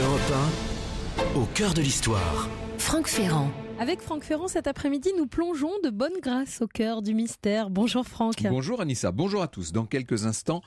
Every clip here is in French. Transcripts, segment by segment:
Europe 1, au cœur de l'histoire. Franck Ferrand. Avec Franck Ferrand, cet après-midi, nous plongeons de bonne grâce au cœur du mystère. Bonjour Franck. Bonjour Anissa, bonjour à tous. Dans quelques instants,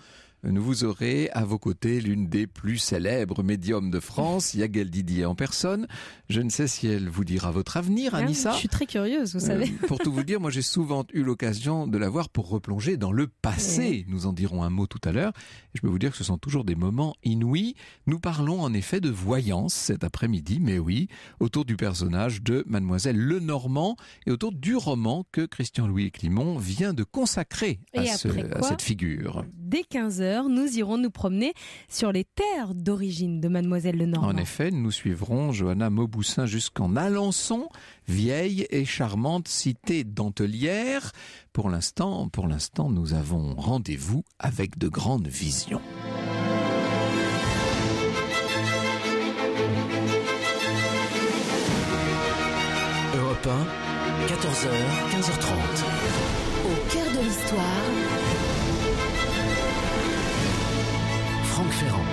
vous aurez à vos côtés l'une des plus célèbres médiums de France, Yael Didier en personne. Je ne sais si elle vous dira votre avenir, Ah, Anissa. Je suis très curieuse, vous savez. Euh, pour tout vous dire, moi j'ai souvent eu l'occasion de la voir pour replonger dans le passé. Nous en dirons un mot tout à l'heure. Je peux vous dire que ce sont toujours des moments inouïs. Nous parlons en effet de voyance cet après-midi, mais oui, autour du personnage de Mademoiselle Lenormand et autour du roman que Christian-Louis Climont vient de consacrer à, ce- à cette figure. Dès 15h, nous irons nous promener sur les terres d'origine de Mademoiselle Lenormand. En effet, nous suivrons Johanna Mauboussin jusqu'en Alençon, vieille et charmante cité dentelière. Pour l'instant, pour l'instant, nous avons rendez-vous avec de grandes visions. Europe 1, 14h, 15h30. Au cœur de l'histoire, Franck Ferrand.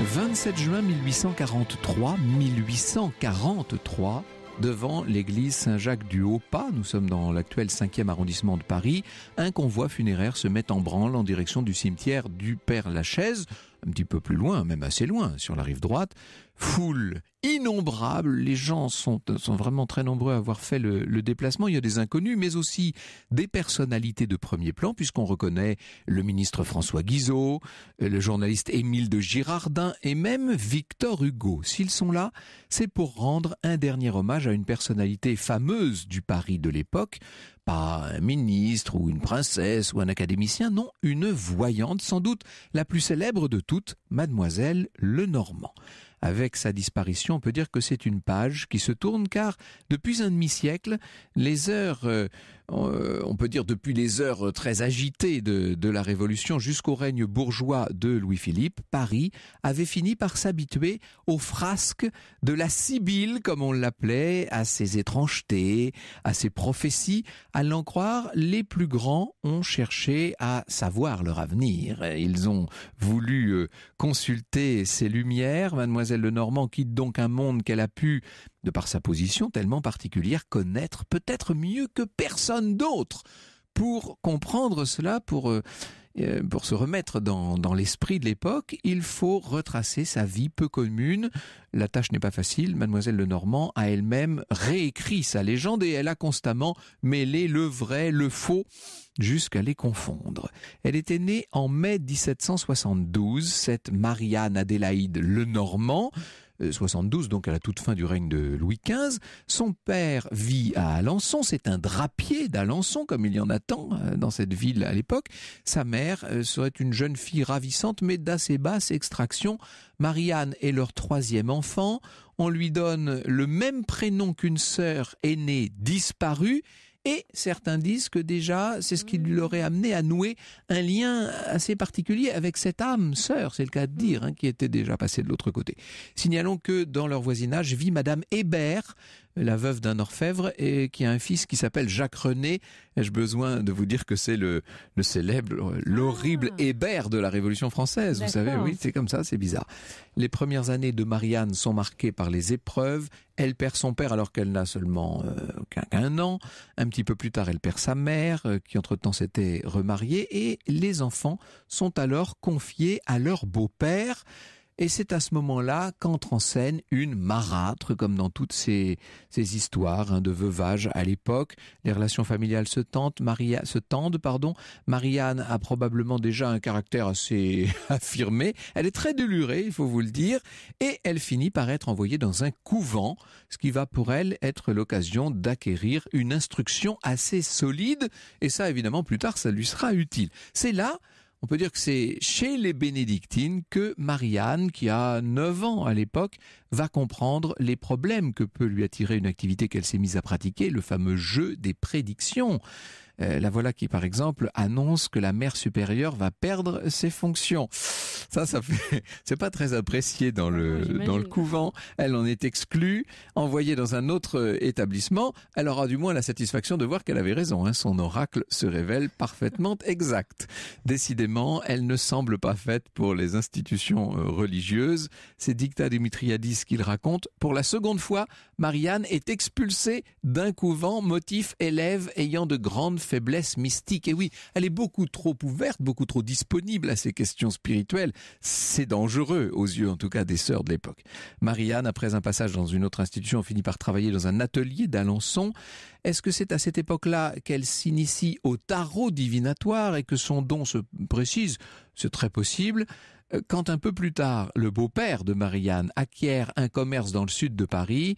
Le 27 juin 1843, 1843, devant l'église Saint-Jacques du Haut-Pas, nous sommes dans l'actuel 5e arrondissement de Paris, un convoi funéraire se met en branle en direction du cimetière du Père Lachaise, un petit peu plus loin, même assez loin, sur la rive droite. Foule innombrable, les gens sont, sont vraiment très nombreux à avoir fait le, le déplacement. Il y a des inconnus, mais aussi des personnalités de premier plan, puisqu'on reconnaît le ministre François Guizot, le journaliste Émile de Girardin et même Victor Hugo. S'ils sont là, c'est pour rendre un dernier hommage à une personnalité fameuse du Paris de l'époque, pas un ministre ou une princesse ou un académicien, non, une voyante, sans doute la plus célèbre de toutes, mademoiselle Lenormand. Avec sa disparition, on peut dire que c'est une page qui se tourne car depuis un demi-siècle, les heures, euh, on peut dire depuis les heures très agitées de, la Révolution jusqu'au règne bourgeois de Louis-Philippe, Paris avait fini par s'habituer aux frasques de la Sibylle, comme on l'appelait, à ses étrangetés, à ses prophéties. À l'en croire, les plus grands ont cherché à savoir leur avenir. Ils ont voulu euh, consulter ses lumières. Mademoiselle Lenormand quitte donc un monde qu'elle a pu, de par sa position tellement particulière, connaître peut-être mieux que personne d'autre. Pour comprendre cela, pour, euh, euh, pour se remettre dans, dans l'esprit de l'époque, il faut retracer sa vie peu commune. La tâche n'est pas facile. Mademoiselle Lenormand a elle-même réécrit sa légende et elle a constamment mêlé le vrai, le faux, jusqu'à les confondre. Elle était née en mai 1772, cette Marianne Adélaïde Lenormand, 72 donc à la toute fin du règne de Louis XV. Son père vit à Alençon, c'est un drapier d'Alençon comme il y en a tant euh, dans cette ville à l'époque. Sa mère euh, serait une jeune fille ravissante mais d'assez basse extraction. Marianne est leur troisième enfant. On lui donne le même prénom qu'une sœur aînée disparue. Et certains disent que déjà, c'est ce qui l'aurait amené à nouer un lien assez particulier avec cette âme sœur, c'est le cas de dire, hein, qui était déjà passée de l'autre côté. Signalons que dans leur voisinage vit Madame Hébert, la veuve d'un orfèvre, et qui a un fils qui s'appelle Jacques René. Ai-je besoin de vous dire que c'est le, le célèbre, l'horrible Hébert de la Révolution française Vous savez, oui, c'est comme ça, c'est bizarre. Les premières années de Marianne sont marquées par les épreuves. Elle perd son père alors qu'elle n'a seulement euh, qu'un qu'un an. Un petit peu plus tard, elle perd sa mère, euh, qui entre-temps s'était remariée, et les enfants sont alors confiés à leur beau-père. Et c'est à ce moment-là qu'entre en scène une marâtre, comme dans toutes ces, histoires hein, de veuvage à l'époque. Les relations familiales se se tendent. Marianne a probablement déjà un caractère assez affirmé. Elle est très délurée, il faut vous le dire, et elle finit par être envoyée dans un couvent, ce qui va pour elle être l'occasion d'acquérir une instruction assez solide. Et ça, évidemment, plus tard, ça lui sera utile. C'est là on peut dire que c'est chez les bénédictines que Marianne, qui a 9 ans à l'époque, va comprendre les problèmes que peut lui attirer une activité qu'elle s'est mise à pratiquer, le fameux jeu des prédictions. Euh, la voilà qui, par exemple, annonce que la mère supérieure va perdre ses fonctions. Ça, ça fait, c'est pas très apprécié dans le, j'imagine. dans le couvent. Elle en est exclue, envoyée dans un autre euh, établissement. Elle aura du moins la satisfaction de voir qu'elle avait raison. Hein. Son oracle se révèle parfaitement exact. Décidément, elle ne semble pas faite pour les institutions euh, religieuses. C'est Dicta Dimitriadis qu'il raconte. Pour la seconde fois, Marianne est expulsée d'un couvent, motif élève ayant de grandes faiblesses mystiques. Et oui, elle est beaucoup trop ouverte, beaucoup trop disponible à ces questions spirituelles. C'est dangereux, aux yeux en tout cas des sœurs de l'époque. Marianne, après un passage dans une autre institution, finit par travailler dans un atelier d'Alençon. Est-ce que c'est à cette époque-là qu'elle s'initie au tarot divinatoire et que son don se précise? C'est très possible. Euh, Quand un peu plus tard, le beau-père de Marianne acquiert un commerce dans le sud de Paris,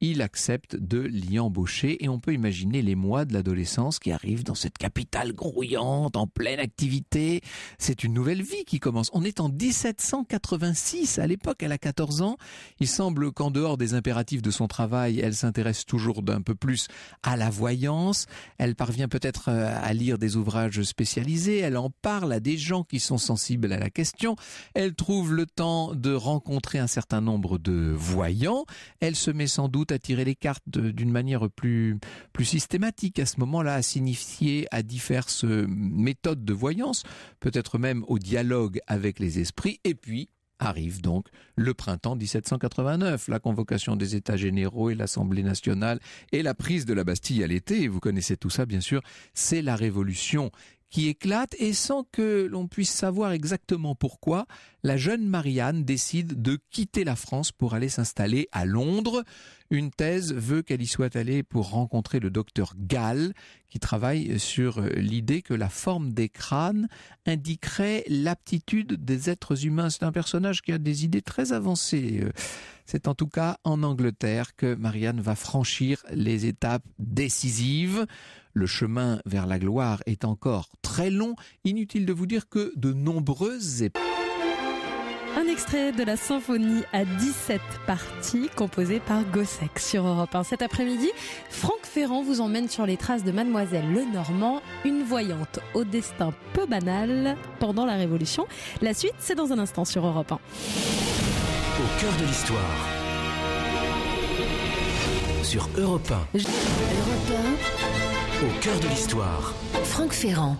il accepte de l'y embaucher et on peut imaginer les mois de l'adolescence qui arrivent dans cette capitale grouillante, en pleine activité. C'est une nouvelle vie qui commence. On est en 1786. À l'époque, elle a 14 ans. Il semble qu'en dehors des impératifs de son travail, elle s'intéresse toujours d'un peu plus à la voyance. Elle parvient peut-être euh, à lire des ouvrages spécialisés. Elle en parle à des gens qui sont sensibles à la question. Elle trouve le temps de rencontrer un certain nombre de voyants. Elle se met sans doute tirer les cartes d'une manière plus, plus systématique à ce moment-là, à s'initier à diverses euh, méthodes de voyance, peut-être même au dialogue avec les esprits. Et puis, Arrive donc le printemps 1789, la convocation des États généraux et l'Assemblée nationale et la prise de la Bastille à l'été. Vous connaissez tout ça, bien sûr. C'est la Révolution qui éclate et sans que l'on puisse savoir exactement pourquoi, la jeune Marianne décide de quitter la France pour aller s'installer à Londres. Une thèse veut qu'elle y soit allée pour rencontrer le docteur Gall, qui travaille sur l'idée que la forme des crânes indiquerait l'aptitude des êtres humains. C'est un personnage qui a des idées très avancées. C'est en tout cas en Angleterre que Marianne va franchir les étapes décisives. Le chemin vers la gloire est encore très long. Inutile de vous dire que de nombreuses épreuves Un extrait de la symphonie à 17 parties composée par Gossec sur Europe 1. Cet après-midi, Franck Ferrand vous emmène sur les traces de Mademoiselle Lenormand, une voyante au destin peu banal pendant la Révolution. La suite, c'est dans un instant sur Europe 1. Au cœur de l'histoire. Sur Europe 1. Europe Au cœur de l'histoire. 1, Franck Ferrand.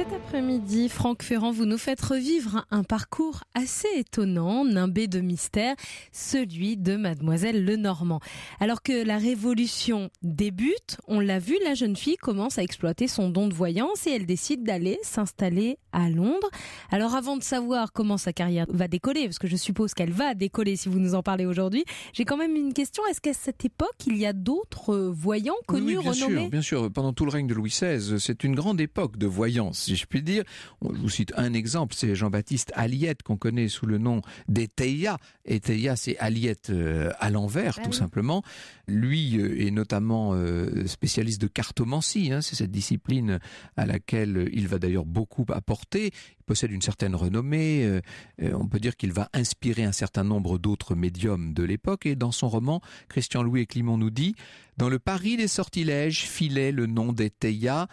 Cet après-midi, Franck Ferrand, vous nous faites revivre un parcours assez étonnant, nimbé de mystère, celui de Mademoiselle Lenormand. Alors que la révolution débute, on l'a vu, la jeune fille commence à exploiter son don de voyance et elle décide d'aller s'installer à Londres. Alors avant de savoir comment sa carrière va décoller, parce que je suppose qu'elle va décoller si vous nous en parlez aujourd'hui, j'ai quand même une question. Est-ce qu'à cette époque, il y a d'autres voyants connus, Oui, bien renommés? sûr, bien sûr. Pendant tout le règne de Louis XVI, c'est une grande époque de voyance, si je puis dire. On- Je vous cite un exemple, c'est Jean-Baptiste Aliette, qu'on connaît sous le nom d'Eteia. Eteia, c'est Aliette euh, à l'envers, Ah tout oui. simplement. Lui euh, est notamment euh, spécialiste de cartomancie, hein, c'est cette discipline à laquelle il va d'ailleurs beaucoup apporter. Il possède une certaine renommée. on peut dire qu'il va inspirer un certain nombre d'autres médiums de l'époque. Et dans son roman, Christian Louis et Climont nous dit dans le Paris des sortilèges filait le nom d'Eteia.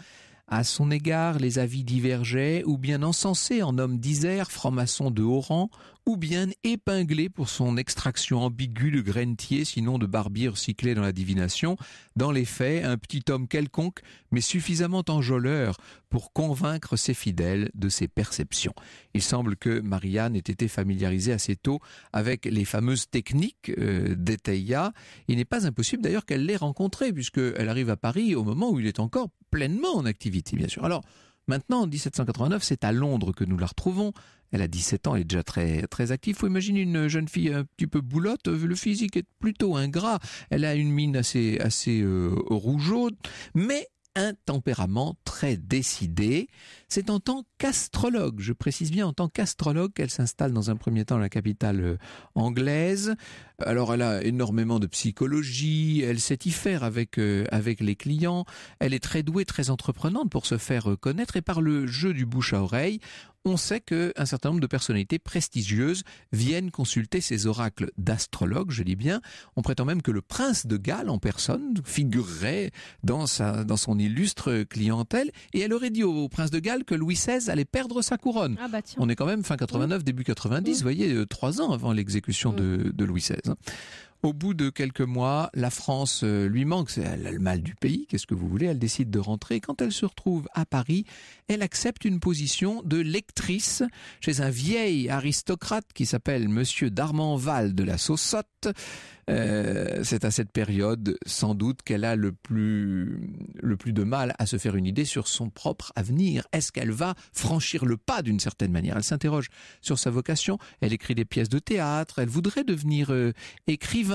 À son égard, les avis divergeaient, ou bien encensé en homme d'Isère, franc-maçon de haut rang, ou bien épinglé pour son extraction ambiguë de grainetier, sinon de barbier recyclé dans la divination. Dans les faits, un petit homme quelconque, mais suffisamment enjôleur pour convaincre ses fidèles de ses perceptions. Il semble que Marianne ait été familiarisée assez tôt avec les fameuses techniques euh, d'Eteia. Il n'est pas impossible d'ailleurs qu'elle l'ait rencontré, puisqu'elle arrive à Paris au moment où il est encore pleinement en activité, bien sûr. Alors, maintenant, en 1789, c'est à Londres que nous la retrouvons. Elle a 17 ans, elle est déjà très, très active. faut imaginer une jeune fille un petit peu boulotte. Le physique est plutôt ingrat. Elle a une mine assez, assez euh, rougeaude, mais un tempérament très décidé. C'est en tant qu'astrologue, je précise bien en tant qu'astrologue qu'elle s'installe dans un premier temps dans la capitale euh, anglaise. Alors elle a énormément de psychologie, elle sait y faire avec, euh, avec les clients, elle est très douée, très entreprenante pour se faire euh, connaître et par le jeu du bouche à oreille, on sait qu'un certain nombre de personnalités prestigieuses viennent consulter ces oracles d'astrologues, je dis bien. On prétend même que le prince de Galles en personne figurerait dans, sa, dans son illustre clientèle et elle aurait dit au prince de Galles que Louis XVI allait perdre sa couronne. Ah bah tiens. On est quand même fin 89, début 90, vous voyez, euh, trois ans avant l'exécution de, de Louis XVI. Hein. Au bout de quelques mois, la France euh, lui manque, elle a le mal du pays, qu'est-ce que vous voulez, elle décide de rentrer. Quand elle se retrouve à Paris, elle accepte une position de lectrice chez un vieil aristocrate qui s'appelle Monsieur d'Armanval de la Saussotte. Euh, c'est à cette période, sans doute, qu'elle a le plus, le plus de mal à se faire une idée sur son propre avenir. Est-ce qu'elle va franchir le pas d'une certaine manière? Elle s'interroge sur sa vocation. Elle écrit des pièces de théâtre. Elle voudrait devenir euh, écrivain.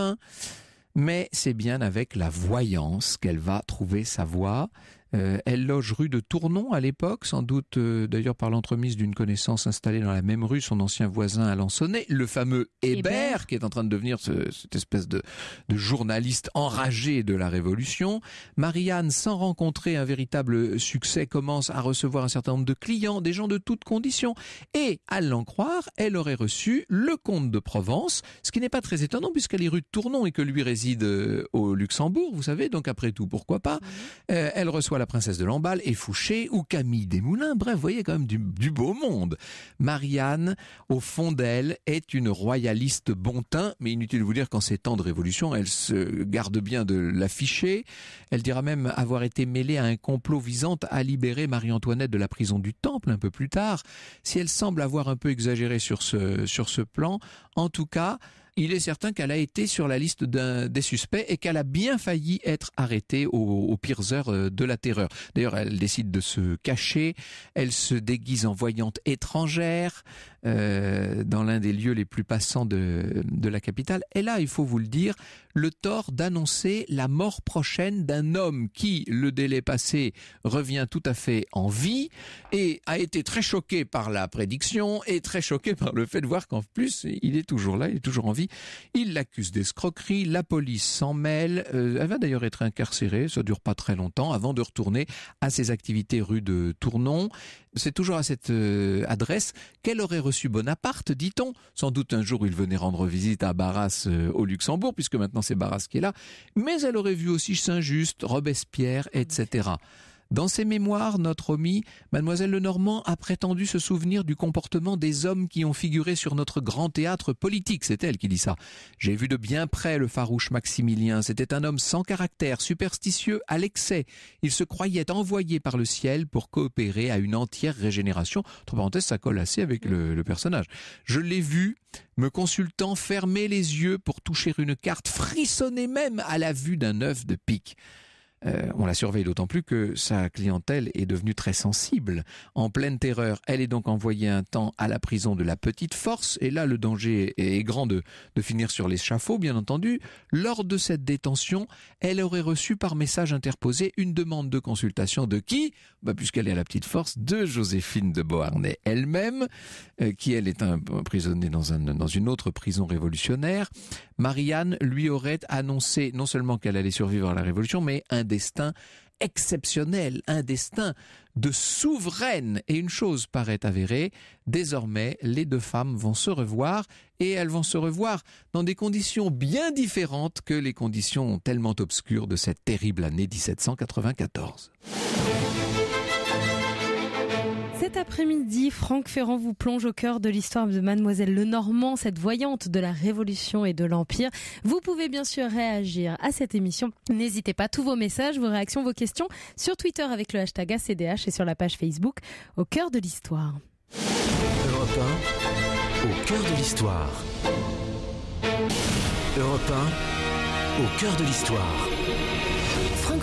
Mais c'est bien avec la voyance qu'elle va trouver sa voie. Euh, elle loge rue de Tournon à l'époque, sans doute euh, d'ailleurs par l'entremise d'une connaissance installée dans la même rue, son ancien voisin Alençonnet, le fameux Hébert, Hébert. qui est en train de devenir ce- cette espèce de, de journaliste enragé de la Révolution. Marianne, sans rencontrer un véritable succès, commence à recevoir un certain nombre de clients, des gens de toutes conditions. Et, à l'en croire, elle aurait reçu le comte de Provence, ce qui n'est pas très étonnant puisqu'elle est rue de Tournon et que lui réside euh, au Luxembourg, vous savez, donc après tout, pourquoi pas? Elle reçoit la princesse de Lamballe et Fouché ou Camille Desmoulins. Bref, vous voyez quand même du, beau monde. Marianne, au fond d'elle, est une royaliste bon teint, mais inutile de vous dire qu'en ces temps de révolution, elle se garde bien de l'afficher. Elle dira même avoir été mêlée à un complot visant à libérer Marie-Antoinette de la prison du Temple un peu plus tard. Si elle semble avoir un peu exagéré sur ce, sur ce plan, en tout cas, il est certain qu'elle a été sur la liste des suspects et qu'elle a bien failli être arrêtée aux, aux pires heures euh, de la terreur. D'ailleurs, elle décide de se cacher, elle se déguise en voyante étrangère euh, dans l'un des lieux les plus passants de, de la capitale. Et là, il faut vous le dire, le tort d'annoncer la mort prochaine d'un homme qui, le délai passé, revient tout à fait en vie et a été très choqué par la prédiction et très choqué par le fait de voir qu'en plus, il est toujours là, il est toujours en vie. Il l'accuse d'escroquerie, la police s'en mêle, euh, elle va d'ailleurs être incarcérée, ça dure pas très longtemps, avant de retourner à ses activités rue de Tournon. C'est toujours à cette euh, adresse qu'elle aurait reçu Bonaparte, dit-on. Sans doute un jour il venait rendre visite à Barras euh, au Luxembourg, puisque maintenant c'est Barras qui est là. Mais elle aurait vu aussi Saint-Just, Robespierre, etc. Dans ses mémoires, notre amie, mademoiselle Lenormand, a prétendu se souvenir du comportement des hommes qui ont figuré sur notre grand théâtre politique. C'est elle qui dit ça. J'ai vu de bien près le farouche Maximilien. C'était un homme sans caractère, superstitieux à l'excès. Il se croyait envoyé par le ciel pour coopérer à une entière régénération. Entre parenthèses, ça colle assez avec le, le personnage. Je l'ai vu, me consultant, fermer les yeux pour toucher une carte, frissonner même à la vue d'un œuf de pique. Euh, on la surveille d'autant plus que sa clientèle est devenue très sensible. En pleine terreur, elle est donc envoyée un temps à la prison de la Petite Force, et là le danger est grand de, de finir sur l'échafaud, bien entendu. Lors de cette détention, elle aurait reçu par message interposé une demande de consultation de qui? Bah, Puisqu'elle est à la Petite Force, de Joséphine de Beauharnais elle-même, euh, qui elle est emprisonnée dans, un, dans une autre prison révolutionnaire. Marianne lui aurait annoncé non seulement qu'elle allait survivre à la Révolution, mais un destin exceptionnel, un destin de souveraine. Et une chose paraît avérée, désormais les deux femmes vont se revoir et elles vont se revoir dans des conditions bien différentes que les conditions tellement obscures de cette terrible année 1794. Cet après-midi, Franck Ferrand vous plonge au cœur de l'histoire de Mademoiselle Lenormand, cette voyante de la Révolution et de l'Empire. Vous pouvez bien sûr réagir à cette émission. N'hésitez pas, tous vos messages, vos réactions, vos questions sur Twitter avec le hashtag ACDH et sur la page Facebook au cœur de l'histoire. Europe 1, au cœur de l'histoire. Europe 1, au cœur de l'histoire.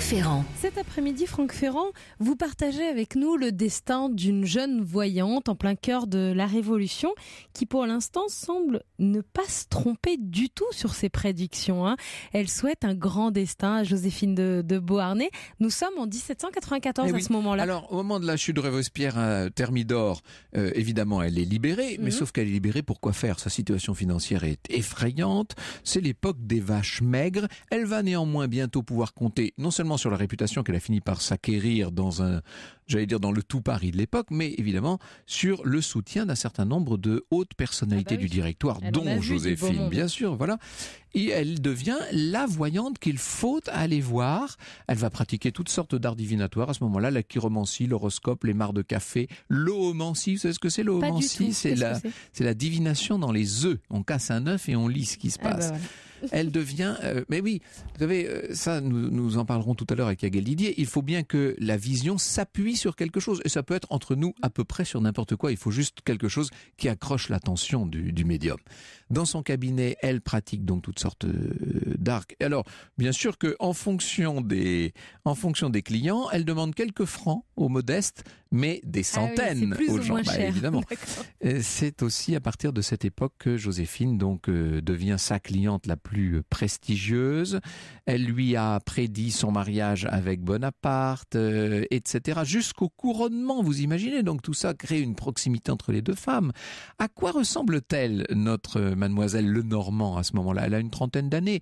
Franck Ferrand. Cet après-midi, Franck Ferrand, vous partagez avec nous le destin d'une jeune voyante en plein cœur de la Révolution qui, pour l'instant, semble ne pas se tromper du tout sur ses prédictions. hein. Elle souhaite un grand destin à Joséphine de, de Beauharnais. Nous sommes en 1794 Eh à oui. ce moment-là. Alors, au moment de la chute de Robespierre à Thermidor, euh, évidemment, elle est libérée, mais Mhm. sauf qu'elle est libérée pour quoi faire? Sa situation financière est effrayante, c'est l'époque des vaches maigres, elle va néanmoins bientôt pouvoir compter non seulement sur la réputation qu'elle a fini par s'acquérir dans un, j'allais dire dans le tout Paris de l'époque, mais évidemment sur le soutien d'un certain nombre de hautes personnalités Ah bah oui. du directoire, Elle dont Joséphine, bien sûr, voilà. Et elle devient la voyante qu'il faut aller voir. Elle va pratiquer toutes sortes d'arts divinatoires à ce moment-là, la chiromancie, l'horoscope, les mares de café, l'oomancie. Vous savez ce que c'est l'oomancie. C'est la, la divination dans les œufs. On casse un œuf et on lit ce qui se Ah bah passe. voilà. Elle devient, euh, mais oui, vous savez, euh, ça, nous, nous en parlerons tout à l'heure avec Yael Didier. Il faut bien que la vision s'appuie sur quelque chose, et ça peut être entre nous à peu près sur n'importe quoi. Il faut juste quelque chose qui accroche l'attention du, du médium. Dans son cabinet, elle pratique donc toutes sortes euh, d'arts. Alors, bien sûr que en fonction des, en fonction des clients, elle demande quelques francs aux modestes, mais des Ah oui, centaines aux gens. Bah, évidemment. Et C'est aussi à partir de cette époque que Joséphine donc euh, devient sa cliente la plus euh, prestigieuse. Elle lui a prédit son mariage avec Bonaparte, euh, etc. Jusqu'au couronnement, vous imaginez. Donc tout ça crée une proximité entre les deux femmes. À quoi ressemble-t-elle notre euh, mademoiselle Lenormand à ce moment-là? Elle a une trentaine d'années.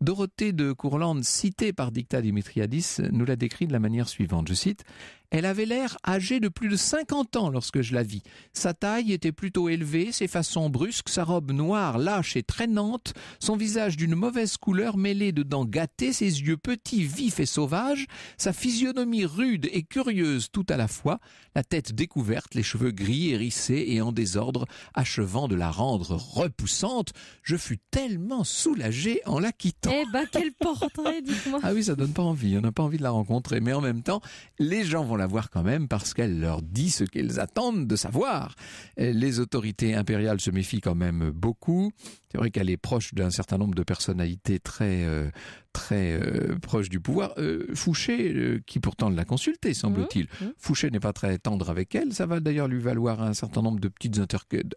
Dorothée de Courlande, citée par Dicta Dimitriadis, nous la décrit de la manière suivante. Je cite elle avait l'air âgée de plus de 50 ans lorsque je la vis. Sa taille était plutôt élevée, ses façons brusques, sa robe noire, lâche et traînante, son visage d'une mauvaise couleur mêlé de dents gâtées, ses yeux petits, vifs et sauvages, sa physionomie rude et curieuse tout à la fois, la tête découverte, les cheveux gris, hérissés et en désordre, achevant de la rendre repoussante. Je fus tellement soulagé en la quittant. Eh ben, quel portrait, dites-moi. Ah oui, ça donne pas envie. On n'a pas envie de la rencontrer. Mais en même temps, les gens vont la voir quand même parce qu'elle leur dit ce qu'ils attendent de savoir. Les autorités impériales se méfient quand même beaucoup. C'est vrai qu'elle est proche d'un certain nombre de personnalités très, euh, très euh, proches du pouvoir. Euh, Fouché, euh, qui pourtant l'a consulté, semble-t-il. Mhm. Fouché n'est pas très tendre avec elle. Ça va d'ailleurs lui valoir un certain nombre de petites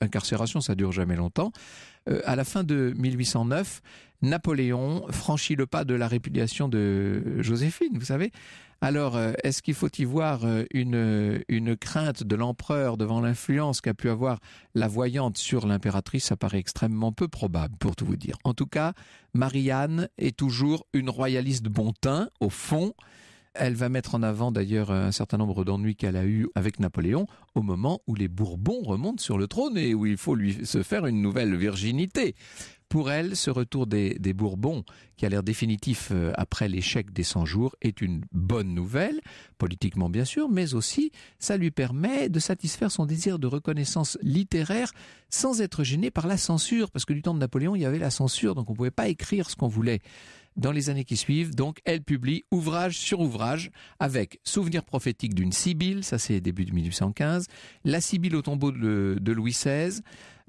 incarcérations. Ça dure jamais longtemps. Euh, à la fin de 1809, Napoléon franchit le pas de la répudiation de Joséphine, vous savez. Alors, euh, est-ce qu'il faut y voir euh, une, une crainte de l'empereur devant l'influence qu'a pu avoir la voyante sur l'impératrice? Ça paraît extrêmement peu probable, pour tout vous dire. En tout cas, Marianne est toujours une royaliste bon teint, au fond. Elle va mettre en avant d'ailleurs un certain nombre d'ennuis qu'elle a eus avec Napoléon au moment où les Bourbons remontent sur le trône et où il faut lui se faire une nouvelle virginité. Pour elle, ce retour des, des Bourbons, qui a l'air définitif euh, après l'échec des 100 jours, est une bonne nouvelle, politiquement bien sûr, mais aussi ça lui permet de satisfaire son désir de reconnaissance littéraire sans être gêné par la censure, parce que du temps de Napoléon, il y avait la censure, donc on ne pouvait pas écrire ce qu'on voulait. Dans les années qui suivent, donc, elle publie ouvrage sur ouvrage avec Souvenir prophétique d'une Sibylle, ça c'est début de 1815, La Sibylle au tombeau de Louis XVI.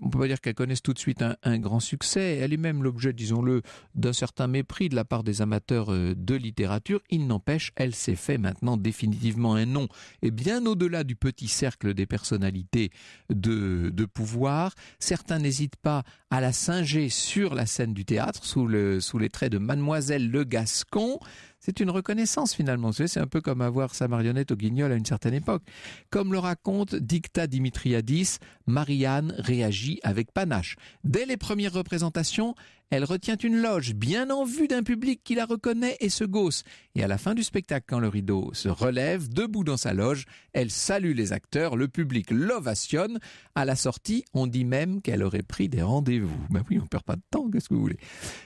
On peut pas dire qu'elle connaisse tout de suite un, grand succès. Elle est même l'objet, disons-le, d'un certain mépris de la part des amateurs euh, de littérature. Il n'empêche, elle s'est fait maintenant définitivement un nom. Et bien au-delà du petit cercle des personnalités de, de pouvoir, certains n'hésitent pas à la singer sur la scène du théâtre sous, sous les traits de Mademoiselle Le Gascon. C'est une reconnaissance finalement. C'est un peu comme avoir sa marionnette au guignol à une certaine époque. Comme le raconte Dicta Dimitriadis, Marianne réagit avec panache. Dès les premières représentations, elle retient une loge bien en vue d'un public qui la reconnaît et se gausse. Et à la fin du spectacle, quand le rideau se relève, debout dans sa loge, elle salue les acteurs, le public l'ovationne. À la sortie, on dit même qu'elle aurait pris des rendez-vous. Ben oui, on perd pas de temps, qu'est-ce que vous voulez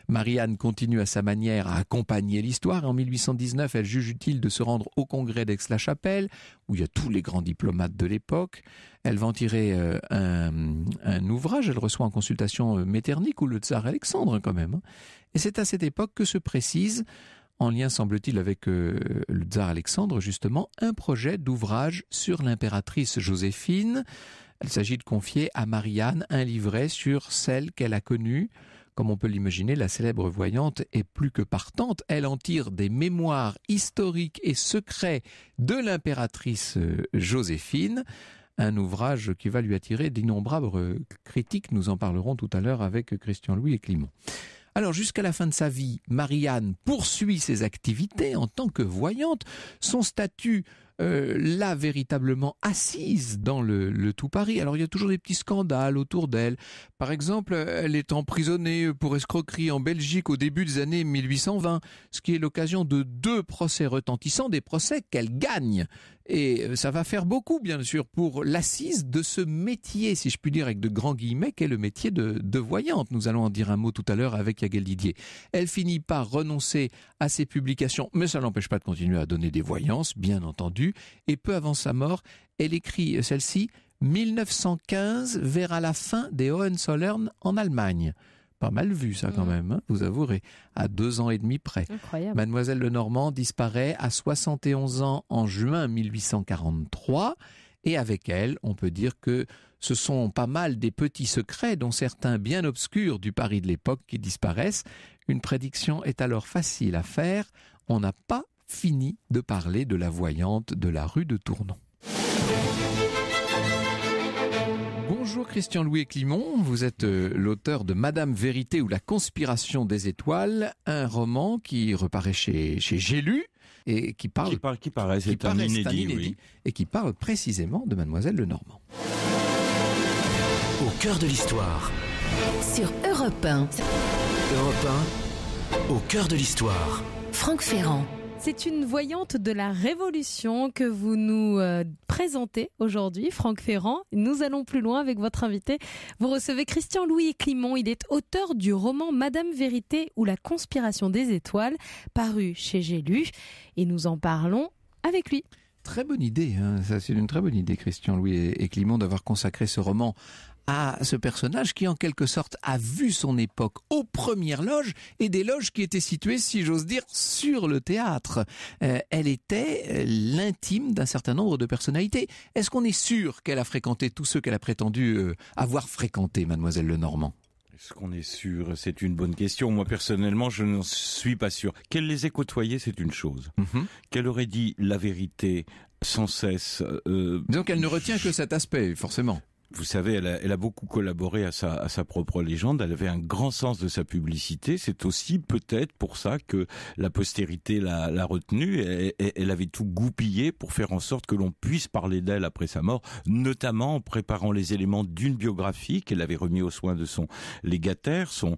Marianne continue à sa manière à accompagner l'histoire. En 1819, elle juge utile de se rendre au congrès d'Aix-la-Chapelle, où il y a tous les grands diplomates de l'époque. Elle va en tirer euh, un, ouvrage. Elle reçoit en consultation euh, Metternich ou le tsar Alexandre, quand même. hein. Et c'est à cette époque que se précise, en lien semble-t-il avec euh, le tsar Alexandre, justement, un projet d'ouvrage sur l'impératrice Joséphine. Il s'agit de confier à Marianne un livret sur celle qu'elle a connue. Comme on peut l'imaginer, la célèbre voyante est plus que partante. Elle en tire des mémoires historiques et secrets de l'impératrice Joséphine. Un ouvrage qui va lui attirer d'innombrables critiques. Nous en parlerons tout à l'heure avec Christian Louis et Clément. Alors jusqu'à la fin de sa vie, Marianne poursuit ses activités en tant que voyante. Son statut euh, l'a véritablement assise dans le, le, tout Paris. Alors il y a toujours des petits scandales autour d'elle. Par exemple, elle est emprisonnée pour escroquerie en Belgique au début des années 1820, ce qui est l'occasion de deux procès retentissants, des procès qu'elle gagne. Et euh, ça va faire beaucoup, bien sûr, pour l'assise de ce métier, si je puis dire avec de grands guillemets, qu'est le métier de, voyante. Nous allons en dire un mot tout à l'heure avec Yagel Didier. Elle finit par renoncer à ses publications, mais ça n'empêche pas de continuer à donner des voyances, bien entendu. Et peu avant sa mort, elle écrit celle-ci 1915 verra la fin des Hohenzollern en Allemagne. Pas mal vu ça quand même, hein, vous avouerez, à deux ans et demi près. Incroyable. Mademoiselle Lenormand disparaît à 71 ans en juin 1843 et avec elle, on peut dire que ce sont pas mal des petits secrets, dont certains bien obscurs du Paris de l'époque, qui disparaissent. Une prédiction est alors facile à faire. On n'a pas fini de parler de la voyante de la rue de Tournon. Bonjour Christian Louis Climont, vous êtes euh, l'auteur de Madame Vérité ou la conspiration des étoiles, un roman qui reparaît chez, chez J'ai lu et qui parle, qui, par, qui paraît, c'est un, inédit, un inédit oui. et qui parle précisément de Mademoiselle Lenormand. Au cœur de l'histoire. Sur Europe 1. Europe 1. Au cœur de l'histoire. Franck Ferrand. C'est une voyante de la Révolution que vous nous euh, présentez aujourd'hui, Franck Ferrand. Nous allons plus loin avec votre invité. Vous recevez Christian Louis Climont. Il est auteur du roman Madame Vérité ou la conspiration des étoiles, paru chez J'ai lu. Et nous en parlons avec lui. Très bonne idée, hein. ça c'est une très bonne idée, Christian Louis et, Climont, d'avoir consacré ce roman à ce personnage qui en quelque sorte a vu son époque aux premières loges et des loges qui étaient situées, si j'ose dire, sur le théâtre. Euh, elle était euh, l'intime d'un certain nombre de personnalités. Est-ce qu'on est sûr qu'elle a fréquenté tous ceux qu'elle a prétendu euh, avoir fréquenté, mademoiselle Lenormand? Est-ce qu'on est sûr? C'est une bonne question. Moi, personnellement, je n'en suis pas sûr. Qu'elle les ait côtoyés, c'est une chose. -hmm. Qu'elle aurait dit la vérité sans cesse. Euh, Disons qu'elle ne retient que cet aspect, forcément. Vous savez, elle a, beaucoup collaboré à sa, à propre légende. Elle avait un grand sens de sa publicité. C'est aussi peut-être pour ça que la postérité l'a retenue. Elle, avait tout goupillé pour faire en sorte que l'on puisse parler d'elle après sa mort, notamment en préparant les éléments d'une biographie qu'elle avait remis aux soins de son légataire, son,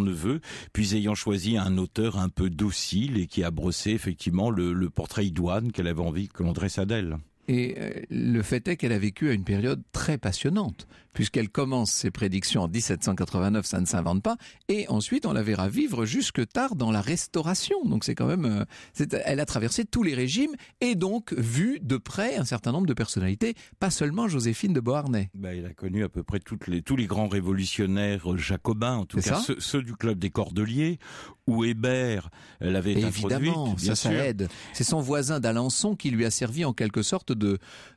neveu, puis ayant choisi un auteur un peu docile et qui a brossé effectivement le, le portrait idoine qu'elle avait envie que l'on dresse d'elle. Et le fait est qu'elle a vécu à une période très passionnante, puisqu'elle commence ses prédictions en 1789, ça ne s'invente pas, et ensuite on la verra vivre jusque tard dans la Restauration. Donc c'est quand même, elle a traversé tous les régimes et donc vu de près un certain nombre de personnalités, pas seulement Joséphine de Beauharnais. Ben, il a connu à peu près toutes les, tous les grands révolutionnaires jacobins, en tout cas ceux, ceux, du club des Cordeliers, où Hébert l'avait Évidemment, introduite. ça, ça aide. C'est son voisin d'Alençon qui lui a servi en quelque sorte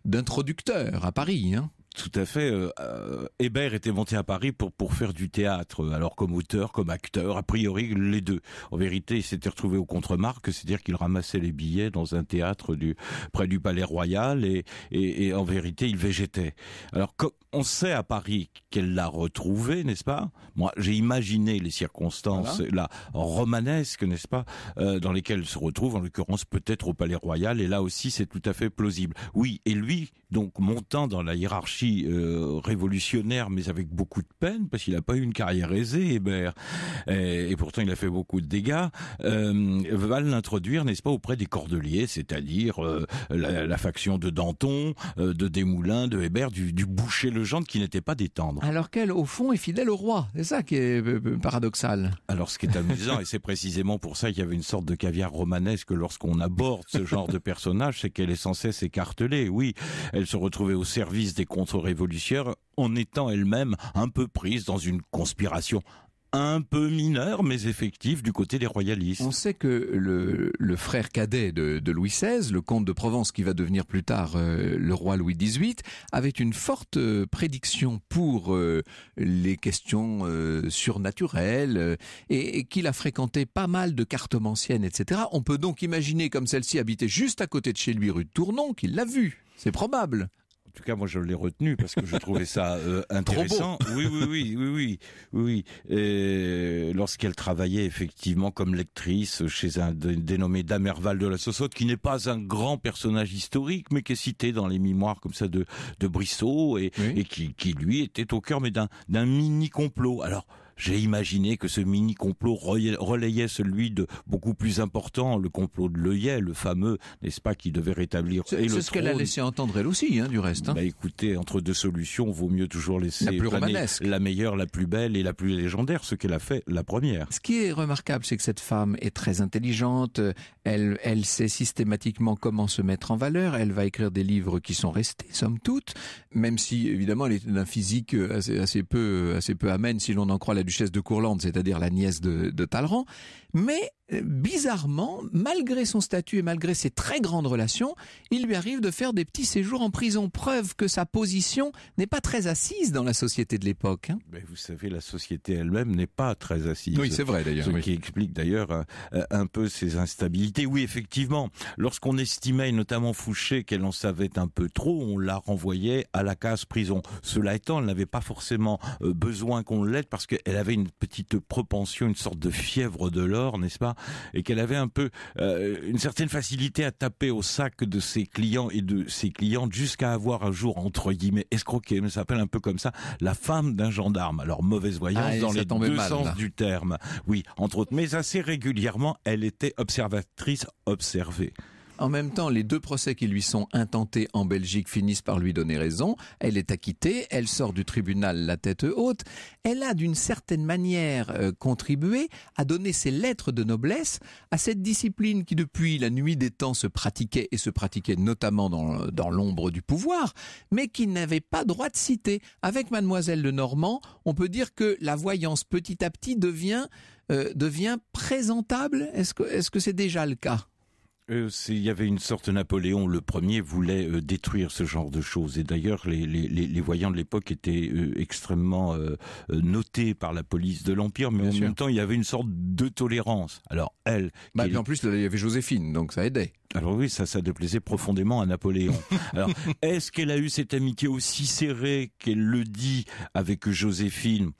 d'introducteur à Paris. Hein tout à fait. Euh, Hébert était monté à Paris pour pour faire du théâtre, alors comme auteur, comme acteur, a priori les deux. En vérité, il s'était retrouvé au contre-marque, c'est-à-dire qu'il ramassait les billets dans un théâtre du près du Palais Royal et, et, et en vérité, il végétait. Alors, on sait à Paris qu'elle l'a retrouvé, n'est-ce pas? Moi, j'ai imaginé les circonstances voilà. là romanesques, n'est-ce pas, euh, dans lesquelles elle se retrouve, en l'occurrence peut-être au Palais Royal, et là aussi c'est tout à fait plausible. Oui, et lui, donc montant dans la hiérarchie euh, révolutionnaire, mais avec beaucoup de peine, parce qu'il n'a pas eu une carrière aisée, Hébert, et, et, pourtant il a fait beaucoup de dégâts, euh, va l'introduire, n'est-ce pas, auprès des Cordeliers, c'est-à-dire euh, la, la, faction de Danton, euh, de Desmoulins, de Hébert, du, du boucher Legendre qui n'était pas des tendres. Alors qu'elle, au fond, est fidèle au roi. C'est ça qui est paradoxal. Alors, ce qui est amusant, et c'est précisément pour ça qu'il y avait une sorte de caviar romanesque lorsqu'on aborde ce genre de personnage, c'est qu'elle est sans cesse écartelée. Oui, elle se retrouvait au service des contre-révolutionnaires en étant elle-même un peu prise dans une conspiration un peu mineur, mais effectif du côté des royalistes. On sait que le, frère cadet de, Louis XVI, le comte de Provence, qui va devenir plus tard euh, le roi Louis XVIII, avait une forte euh, prédiction pour euh, les questions surnaturelles et, et qu'il a fréquenté pas mal de cartomanciennes, etc. On peut donc imaginer comme celle-ci habitait juste à côté de chez lui, rue de Tournon, qu'il l'a vue. C'est probable. En tout cas, moi, je l'ai retenu parce que je trouvais ça euh, intéressant. Oui, oui, oui, oui, oui, oui. oui. Lorsqu'elle travaillait effectivement comme lectrice chez un dénommé Damerval de la Sossotte, qui n'est pas un grand personnage historique, mais qui est cité dans les mémoires comme ça de, de Brissot et, et qui, qui, lui, était au cœur mais d'un mini complot. Alors, j'ai imaginé que ce mini complot relayait celui de beaucoup plus important, le complot de l'œillet, le fameux, n'est-ce pas, qui devait rétablir. C'est ce qu'elle a laissé entendre elle aussi, hein, du reste. Hein. Bah écoutez, entre deux solutions, vaut mieux toujours laisser la, plus la meilleure, la plus belle et la plus légendaire, ce qu'elle a fait la première. Ce qui est remarquable, c'est que cette femme est très intelligente. Elle, elle sait systématiquement comment se mettre en valeur. Elle va écrire des livres qui sont restés, somme toute, même si évidemment elle est d'un physique assez, assez peu, assez peu amène si l'on en croit la duchesse de Courlande, c'est-à-dire la nièce de, de Talleyrand. Mais euh, bizarrement, malgré son statut et malgré ses très grandes relations, il lui arrive de faire des petits séjours en prison, preuve que sa position n'est pas très assise dans la société de l'époque. Hein. Mais vous savez, la société elle-même n'est pas très assise. Oui, c'est vrai d'ailleurs. Ce oui. qui explique d'ailleurs un, euh, un, peu ses instabilités. Oui, effectivement, lorsqu'on estimait, notamment Fouché, qu'elle en savait un peu trop, on la renvoyait à la case prison. Cela étant, elle n'avait pas forcément euh, besoin qu'on l'aide parce qu'elle avait une petite propension, une sorte de fièvre de n'est-ce pas Et qu'elle avait un peu euh, une certaine facilité à taper au sac de ses clients et de ses clientes jusqu'à avoir un jour entre guillemets escroqué, mais ça s'appelle un peu comme ça, la femme d'un gendarme. Alors mauvaise voyance ah, dans les deux sens du terme. Oui, entre autres, mais assez régulièrement, elle était observatrice observée. En même temps, les deux procès qui lui sont intentés en Belgique finissent par lui donner raison. Elle est acquittée, elle sort du tribunal la tête haute. Elle a d'une certaine manière euh, contribué à donner ses lettres de noblesse à cette discipline qui depuis la nuit des temps se pratiquait et se pratiquait notamment dans, l'ombre du pouvoir, mais qui n'avait pas droit de citer. Avec mademoiselle Lenormand, on peut dire que la voyance petit à petit devient euh, présentable. Est-ce que c'est déjà le cas? Euh, il y avait une sorte Napoléon le premier voulait euh, détruire ce genre de choses. Et d'ailleurs les, les, les, voyants de l'époque étaient euh, extrêmement notés par la police de l'empire. Mais Bien en sûr. même temps il y avait une sorte de tolérance. Alors elle bah, en plus il y avait Joséphine donc ça aidait. Alors oui, ça, ça déplaisait profondément à Napoléon. Alors, est-ce qu'elle a eu cette amitié aussi serrée qu'elle le dit avec Joséphine?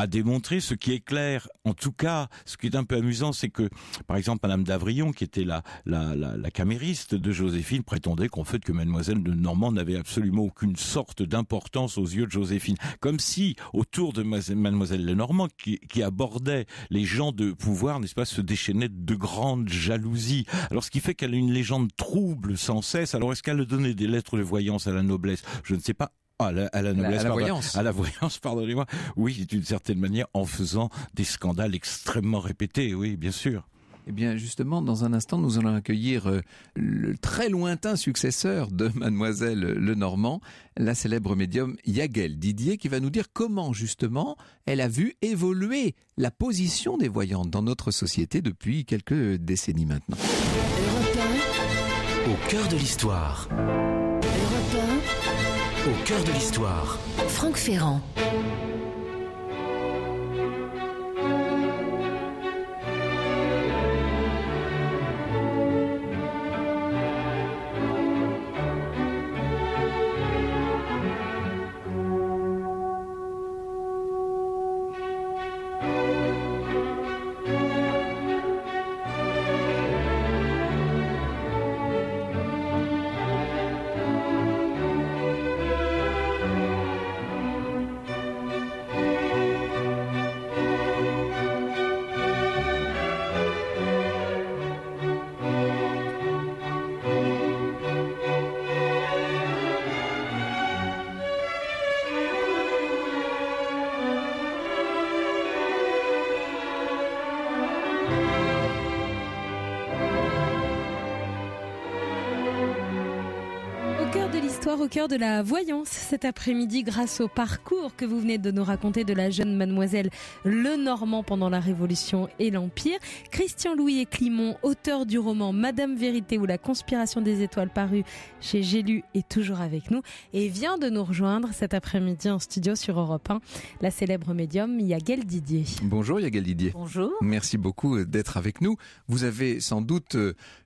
À démontrer ce qui est clair. En tout cas, ce qui est un peu amusant, c'est que, par exemple, Madame d'Avrillon, qui était la, la, la, camériste de Joséphine, prétendait qu'en fait que Mademoiselle de Normand n'avait absolument aucune sorte d'importance aux yeux de Joséphine. Comme si, autour de Mademoiselle Lenormand, qui, qui abordait les gens de pouvoir, n'est-ce pas, se déchaînaient de grandes jalousies. Alors, ce qui fait qu'elle a une légende trouble sans cesse. Alors, est-ce qu'elle donné des lettres de voyance à la noblesse? Je ne sais pas. Ah, à la, à la noblesse, à la voyance. À la voyance, pardonnez-moi. Oui, d'une certaine manière, en faisant des scandales extrêmement répétés, oui, bien sûr. Eh bien, justement, dans un instant, nous allons accueillir euh, le très lointain successeur de Mademoiselle Lenormand, la célèbre médium Yagel Didier, qui va nous dire comment, justement, elle a vu évoluer la position des voyantes dans notre société depuis quelques décennies maintenant. Au cœur de l'histoire. Au cœur de l'histoire. Franck Ferrand. Au cœur de la voyance cet après-midi grâce au parcours que vous venez de nous raconter de la jeune mademoiselle Lenormand pendant la Révolution et l'Empire. Christian Louis et Climont, auteur du roman Madame Vérité ou la conspiration des étoiles paru chez J'ai lu est toujours avec nous et vient de nous rejoindre cet après-midi en studio sur Europe 1, la célèbre médium Yagel Didier. Bonjour Yagel Didier. Bonjour. Merci beaucoup d'être avec nous. Vous avez sans doute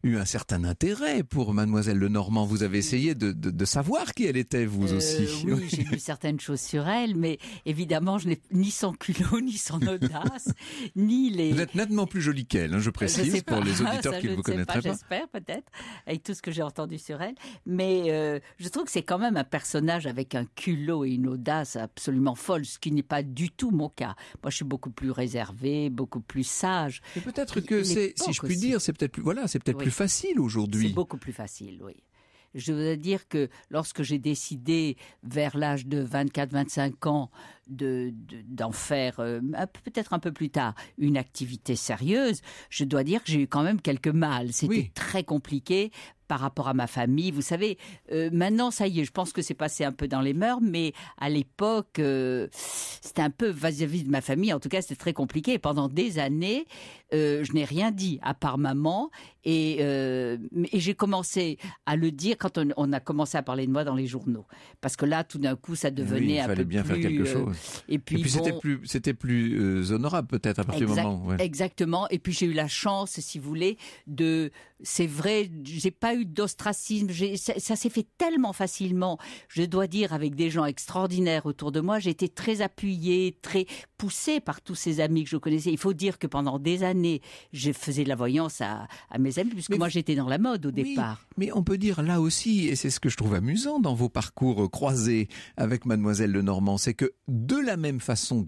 eu un certain intérêt pour mademoiselle Lenormand. Vous avez essayé de, de, de de savoir qui elle était, vous Euh, aussi. Oui, j'ai lu certaines choses sur elle, mais évidemment, je n'ai ni son culot, ni son audace, ni les. Vous êtes nettement plus jolie qu'elle, hein, je précise, pour pas. les auditeurs Ça, qui ne vous connaîtraient pas. J'espère peut-être, avec tout ce que j'ai entendu sur elle. Mais euh, je trouve que c'est quand même un personnage avec un culot et une audace absolument folle, ce qui n'est pas du tout mon cas. Moi, je suis beaucoup plus réservée, beaucoup plus sage. Mais peut-être que c'est, si je puis aussi. dire, c'est peut-être plus, voilà, c'est peut-être Oui. plus facile C'est aujourd'hui. beaucoup plus facile, oui. Je veux dire que lorsque j'ai décidé, vers l'âge de 24-25 ans, de, de- d'en faire, euh, un peu- peut-être un peu plus tard, une activité sérieuse, je dois dire que j'ai eu quand même quelques mal. C'était Oui. très compliqué par rapport à ma famille. Vous savez, euh, maintenant, ça y est, je pense que c'est passé un peu dans les mœurs, mais à l'époque, euh, c'était un peu vis-à-vis de ma famille. En tout cas, c'était très compliqué. Pendant des années, euh, je n'ai rien dit à part maman. Et, et j'ai commencé à le dire quand on, on a commencé à parler de moi dans les journaux. Parce que là, tout d'un coup, ça devenait Oui, il un fallait peu bien plus... faire quelque chose. Et puis, c'était plus, c'était plus euh, honorable peut-être à partir Exact- du moment. ouais. Exactement. Et puis j'ai eu la chance, si vous voulez, de. C'est vrai, j'ai pas eu d'ostracisme. Ça, ça s'est fait tellement facilement. Je dois dire, avec des gens extraordinaires autour de moi, j'ai été très appuyée, très poussée par tous ces amis que je connaissais. Il faut dire que pendant des années, je faisais de la voyance à, à mes amis, puisque Mais- moi j'étais dans la mode au Oui, départ. Mais on peut dire là aussi, et c'est ce que je trouve amusant dans vos parcours euh, croisés avec Mademoiselle Lenormand, c'est que de la même façon,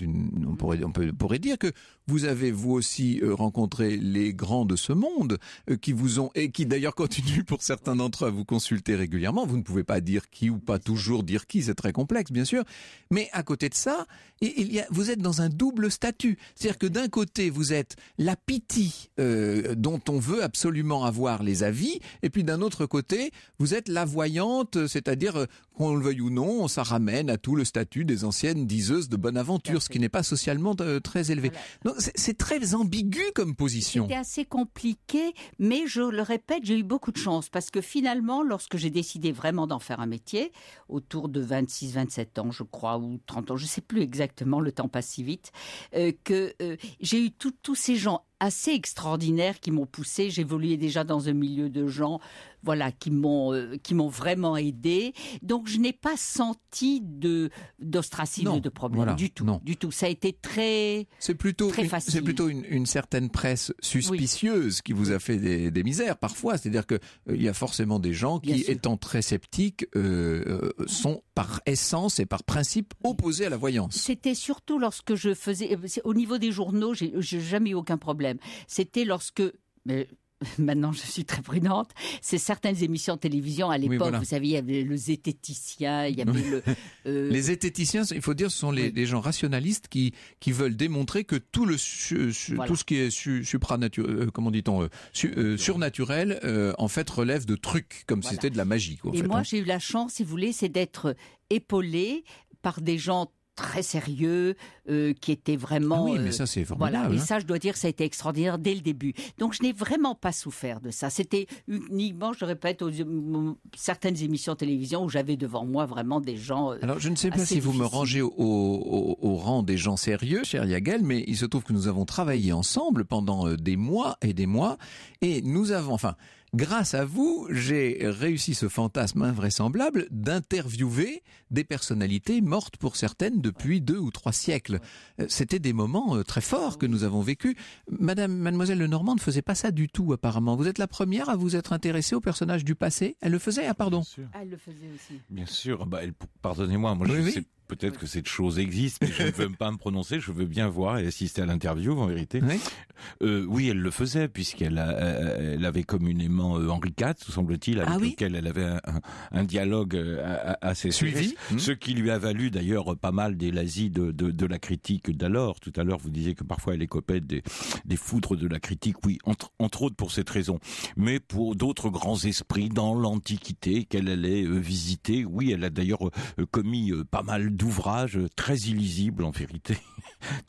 on, pourrait, on peut, pourrait dire que vous avez vous aussi euh, rencontré les grands de ce monde euh, qui vous ont et qui d'ailleurs continuent pour certains d'entre eux à vous consulter régulièrement. Vous ne pouvez pas dire qui ou pas toujours dire qui, c'est très complexe bien sûr. Mais à côté de ça, il y a, vous êtes dans un double statut, c'est-à-dire que d'un côté vous êtes la pitié euh, dont on veut absolument avoir les avis, et puis d'un autre côté vous êtes la voyante, c'est-à-dire euh, qu'on le veuille ou non, ça ramène à tout le statut des anciennes diseuses de bonne aventure, ce qui n'est pas socialement euh, très élevé. Voilà. Donc c'est- très ambigu comme position. C'était assez compliqué, mais je le répète, j'ai eu beaucoup de chance parce que finalement, lorsque j'ai décidé vraiment d'en faire un métier, autour de 26-27 ans, je crois, ou 30 ans, je ne sais plus exactement, le temps passe si vite, euh, que euh, j'ai eu tous ces gens assez extraordinaires qui m'ont poussé. J'évoluais déjà dans un milieu de gens, voilà, qui m'ont euh, qui m'ont vraiment aidé. Donc je n'ai pas senti de d'ostracisme, de problème voilà, du tout, non. du tout. Ça a été très C'est plutôt, Très facile. c'est plutôt une, une certaine presse suspicieuse qui vous a fait des, des misères parfois. C'est-à-dire que euh, il y a forcément des gens qui, étant très sceptiques, euh, sont par essence et par principe opposés à la voyance. C'était surtout lorsque je faisais, au niveau des journaux, j'ai j'ai jamais eu aucun problème. C'était lorsque, mais maintenant je suis très prudente, c'est certaines émissions de télévision à l'époque, voilà. vous savez, il y avait le zététicien, il y avait le... euh, Les zététiciens, il faut dire, ce sont les, Oui. les gens rationalistes qui, qui veulent démontrer que tout le su- su- Voilà. tout ce qui est su, supranaturel, comment dit-on, euh, su- euh, surnaturel, euh, en fait relève de trucs comme si c'était de la magie. Quoi, en Et fait, moi, hein. j'ai eu la chance, si vous voulez, c'est d'être épaulée par des gens très sérieux, euh, qui étaient Ah vraiment... oui, mais euh, ça c'est formidable. Voilà, et hein. ça, je dois dire, ça a été extraordinaire dès le début. Donc, je n'ai vraiment pas souffert de ça. C'était uniquement, je répète, aux, certaines émissions de télévision où j'avais devant moi vraiment des gens. euh, Alors, je ne sais pas si vous me rangez au, au- au rang des gens sérieux, cher Yagel, mais il se trouve que nous avons travaillé ensemble pendant des mois et des mois, et nous avons, enfin, grâce à vous, j'ai réussi ce fantasme invraisemblable d'interviewer des personnalités mortes pour certaines depuis deux ou trois siècles. Euh, C'était des moments euh, très forts que nous avons vécus. Madame, mademoiselle Lenormand ne faisait pas ça du tout, apparemment. Vous êtes la première à vous être intéressée aux personnages du passé. Elle le faisait, ah pardon. Bien sûr. Elle le faisait aussi. Bien sûr, bah, pardonnez-moi, moi je Oui, oui. sais peut-être que cette chose existe, mais je ne veux pas me prononcer, je veux bien voir et assister à l'interview en vérité. Oui. Euh, oui, elle le faisait puisqu'elle euh, elle avait communément euh, Henri IV, semble-t-il, avec Ah oui lequel elle avait un, dialogue assez Suivi. Hmm. Ce qui lui a valu d'ailleurs pas mal des lazis de, de, de la critique d'alors. Tout à l'heure, vous disiez que parfois elle écopait des, des foudres de la critique. Oui, entre, entre autres pour cette raison. Mais pour d'autres grands esprits dans l'Antiquité qu'elle allait visiter. Oui, elle a d'ailleurs commis pas mal d'ouvrages très illisibles en vérité,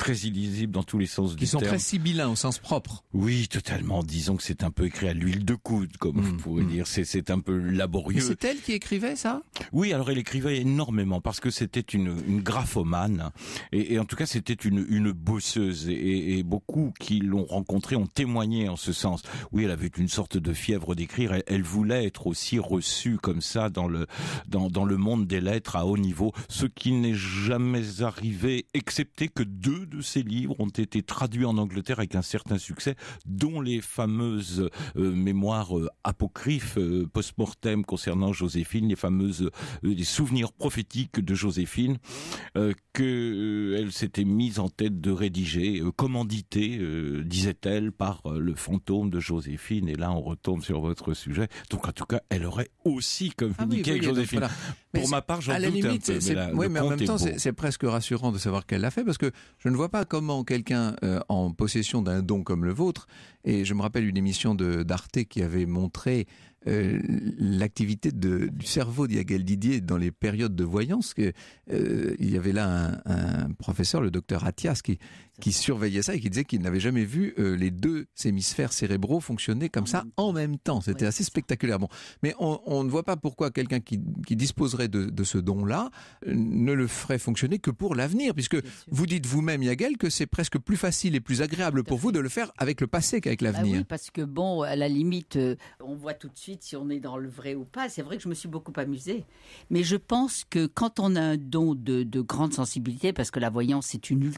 très illisibles dans tous les sens Qui du sont terme. très sibyllins au sens propre. Oui, totalement. Disons que c'est un peu écrit à l'huile de coude, comme Mm, vous pouvez mm. dire. C'est, un peu laborieux. c'est elle qui écrivait ça? Oui, alors elle écrivait énormément parce que c'était une, une graphomane et, et en tout cas c'était une, une bosseuse et, et beaucoup qui l'ont rencontrée ont témoigné en ce sens. Oui, elle avait une sorte de fièvre d'écrire. Elle, elle voulait être aussi reçue comme ça dans le dans, dans le monde des lettres à haut niveau, ce qui n'est jamais arrivé, excepté que deux de ses livres ont été traduits en Angleterre avec un certain succès, dont les fameuses euh, mémoires euh, apocryphes euh, post-mortem concernant Joséphine, les fameuses les souvenirs prophétiques de Joséphine que elle s'était mise en tête de rédiger, commanditée, euh, disait-elle, par le fantôme de Joséphine. Et là, on retombe sur votre sujet. Donc, en tout cas, elle aurait aussi communiqué avec Joséphine. voilà. Pour ma part, j'en doute limite, un peu. mais la- oui, mais en même temps, c'est presque rassurant de savoir qu'elle l'a fait parce que je ne vois pas comment quelqu'un euh, en possession d'un don comme le vôtre, et je me rappelle une émission d'Arte qui avait montré euh, l'activité du cerveau d'Yagal Didier dans les périodes de voyance. Que, euh, il y avait là un, un professeur, le docteur Attias, qui, qui surveillait ça et qui disait qu'il n'avait jamais vu euh, les deux hémisphères cérébraux fonctionner comme En ça même en même temps. C'était Oui, assez spectaculaire. Bon, mais on, on ne voit pas pourquoi quelqu'un qui, qui disposerait de, de ce don-là euh, ne le ferait fonctionner que pour l'avenir, puisque vous dites vous-même, Yagel, que c'est presque plus facile et plus agréable pour vous de le faire avec le passé qu'avec Bah l'avenir. oui, parce que bon, à la limite, euh, on voit tout de suite si on est dans le vrai ou pas. C'est vrai que je me suis beaucoup amusée. Mais je pense que quand on a un don de, de grande sensibilité, parce que la voyance, c'est une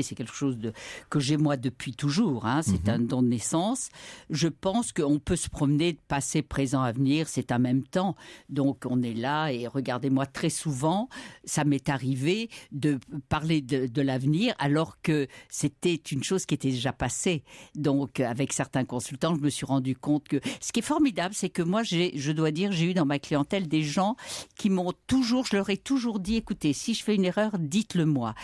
c'est quelque chose de, que j'ai moi depuis toujours, hein, c'est Mhm. un don de naissance, je pense qu'on peut se promener de passé, présent, avenir, c'est en même temps. Donc on est là et regardez-moi très souvent, ça m'est arrivé de parler de, de l'avenir alors que c'était une chose qui était déjà passée. Donc, avec certains consultants, je me suis rendu compte que ce qui est formidable, c'est que moi, je dois dire, j'ai eu dans ma clientèle des gens qui m'ont toujours, je leur ai toujours dit, écoutez, si je fais une erreur, dites-le moi.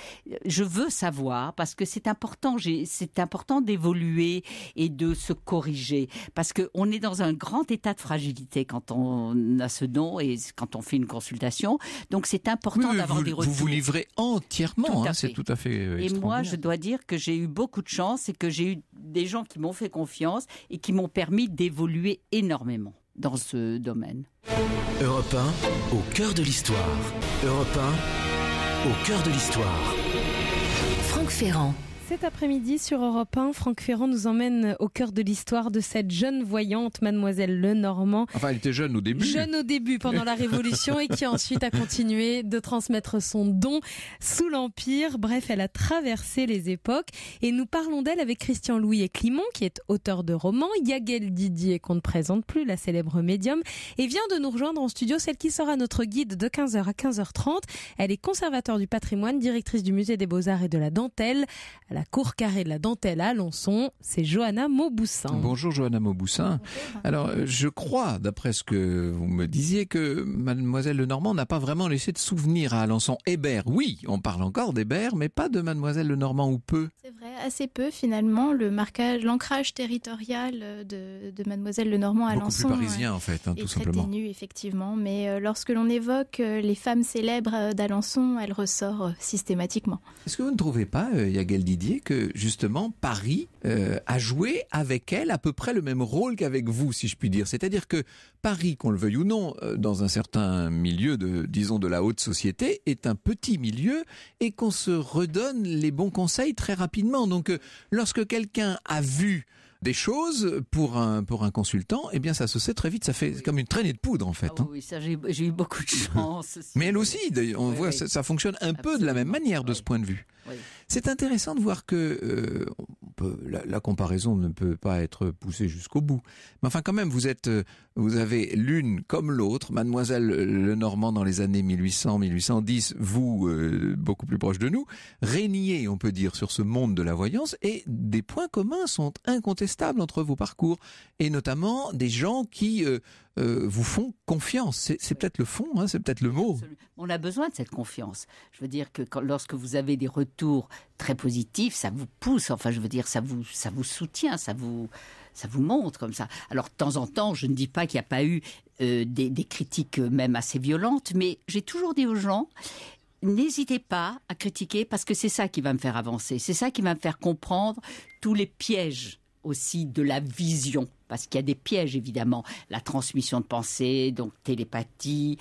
Je veux savoir parce que c'est important. C'est important d'évoluer et de se corriger parce que on est dans un grand état de fragilité quand on a ce don et quand on fait une consultation. Donc, c'est important oui, d'avoir vous, des vous retours. vous livrez entièrement, hein, c'est tout à fait euh, Et moi, je dois dire que j'ai eu beaucoup de chance et que j'ai eu des gens qui m'ont fait confiance et qui m'ont permis d'évoluer énormément dans ce domaine. Europe 1, au cœur de l'histoire. Europe 1, au cœur de l'histoire. Franck Ferrand. Cet après-midi sur Europe 1, Franck Ferrand nous emmène au cœur de l'histoire de cette jeune voyante, mademoiselle Lenormand. Enfin, elle était jeune au début. Jeune au début pendant la Révolution et qui ensuite a continué de transmettre son don sous l'Empire. Bref, elle a traversé les époques et nous parlons d'elle avec Christian Louis et Climont qui est auteur de romans, Yagel Didier qu'on ne présente plus, la célèbre médium, et vient de nous rejoindre en studio celle qui sera notre guide de 15h à 15h30. Elle est conservateur du patrimoine, directrice du musée des beaux-arts et de la dentelle la cour carrée de la dentelle à Alençon. C'est Johanna Mauboussin. Bonjour Johanna Mauboussin. Alors, euh, je crois, d'après ce que vous me disiez, que mademoiselle Lenormand n'a pas vraiment laissé de souvenir à Alençon. Hébert, oui, on parle encore d'Hébert, mais pas de mademoiselle Lenormand ou peu. C'est vrai, assez peu finalement. Le marquage, l'ancrage territorial euh, de, de Mademoiselle Lenormand à Beaucoup Alençon plus parisien, en fait, hein, est tout très simplement. ténu, effectivement. Mais euh, lorsque l'on évoque euh, les femmes célèbres d'Alençon, elle ressort euh, systématiquement. Est-ce que vous ne trouvez pas, euh, Yagel Didier, que justement Paris euh, a joué avec elle à peu près le même rôle qu'avec vous, si je puis dire C'est-à-dire que Paris, qu'on le veuille ou non, euh, dans un certain milieu de, disons, de la haute société, est un petit milieu et qu'on se redonne les bons conseils très rapidement. Donc, euh, lorsque quelqu'un a vu des choses pour un pour un consultant, eh bien ça se sait très vite. Ça fait comme une traînée de poudre en fait. Ah hein. oui, ça, j'ai eu beaucoup de chance. Mais elle aussi, d'ailleurs, on Oui, voit oui. ça, ça fonctionne un peu de la même manière de ce point de vue. C'est intéressant de voir que euh, on peut, la, la comparaison ne peut pas être poussée jusqu'au bout. Mais enfin, quand même, vous êtes, euh, vous avez l'une comme l'autre, Mademoiselle Lenormand dans les années 1800-1810, vous euh, beaucoup plus proche de nous, régniez, on peut dire, sur ce monde de la voyance, et des points communs sont incontestables entre vos parcours, et notamment des gens qui euh, vous font confiance. C'est peut-être le fond, hein, c'est peut-être le mot. On a besoin de cette confiance. Je veux dire que quand- lorsque vous avez des retours très positifs, ça vous pousse. Enfin, je veux dire, ça vous, ça vous soutient, ça vous, ça vous montre comme ça. Alors, de temps en temps, je ne dis pas qu'il n'y a pas eu euh, des, des critiques euh, même assez violentes, mais j'ai toujours dit aux gens, n'hésitez pas à critiquer parce que c'est ça qui va me faire avancer. C'est ça qui va me faire comprendre tous les pièges aussi de la vision parce qu'il y a des pièges évidemment, la transmission de pensée, donc télépathie,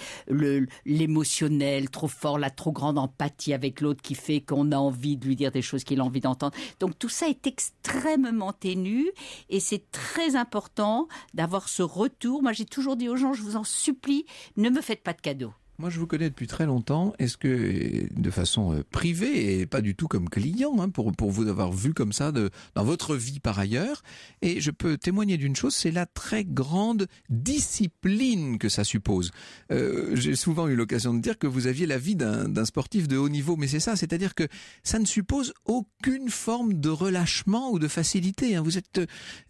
l'émotionnel trop fort, la trop grande empathie avec l'autre qui fait qu'on a envie de lui dire des choses qu'il a envie d'entendre. Donc tout ça est extrêmement ténu et c'est très important d'avoir ce retour. Moi j'ai toujours dit aux gens, je vous en supplie, ne me faites pas de cadeaux. Moi, je vous connais depuis très longtemps. Est-ce que, de façon euh, privée et pas du tout comme client, hein, pour, pour vous avoir vu comme ça dans votre vie par ailleurs, et je peux témoigner d'une chose, c'est la très grande discipline que ça suppose. Euh, J'ai souvent eu l'occasion de dire que vous aviez la vie d'un sportif de haut niveau, mais c'est ça, c'est-à-dire que ça ne suppose aucune forme de relâchement ou de facilité. Hein. Vous êtes,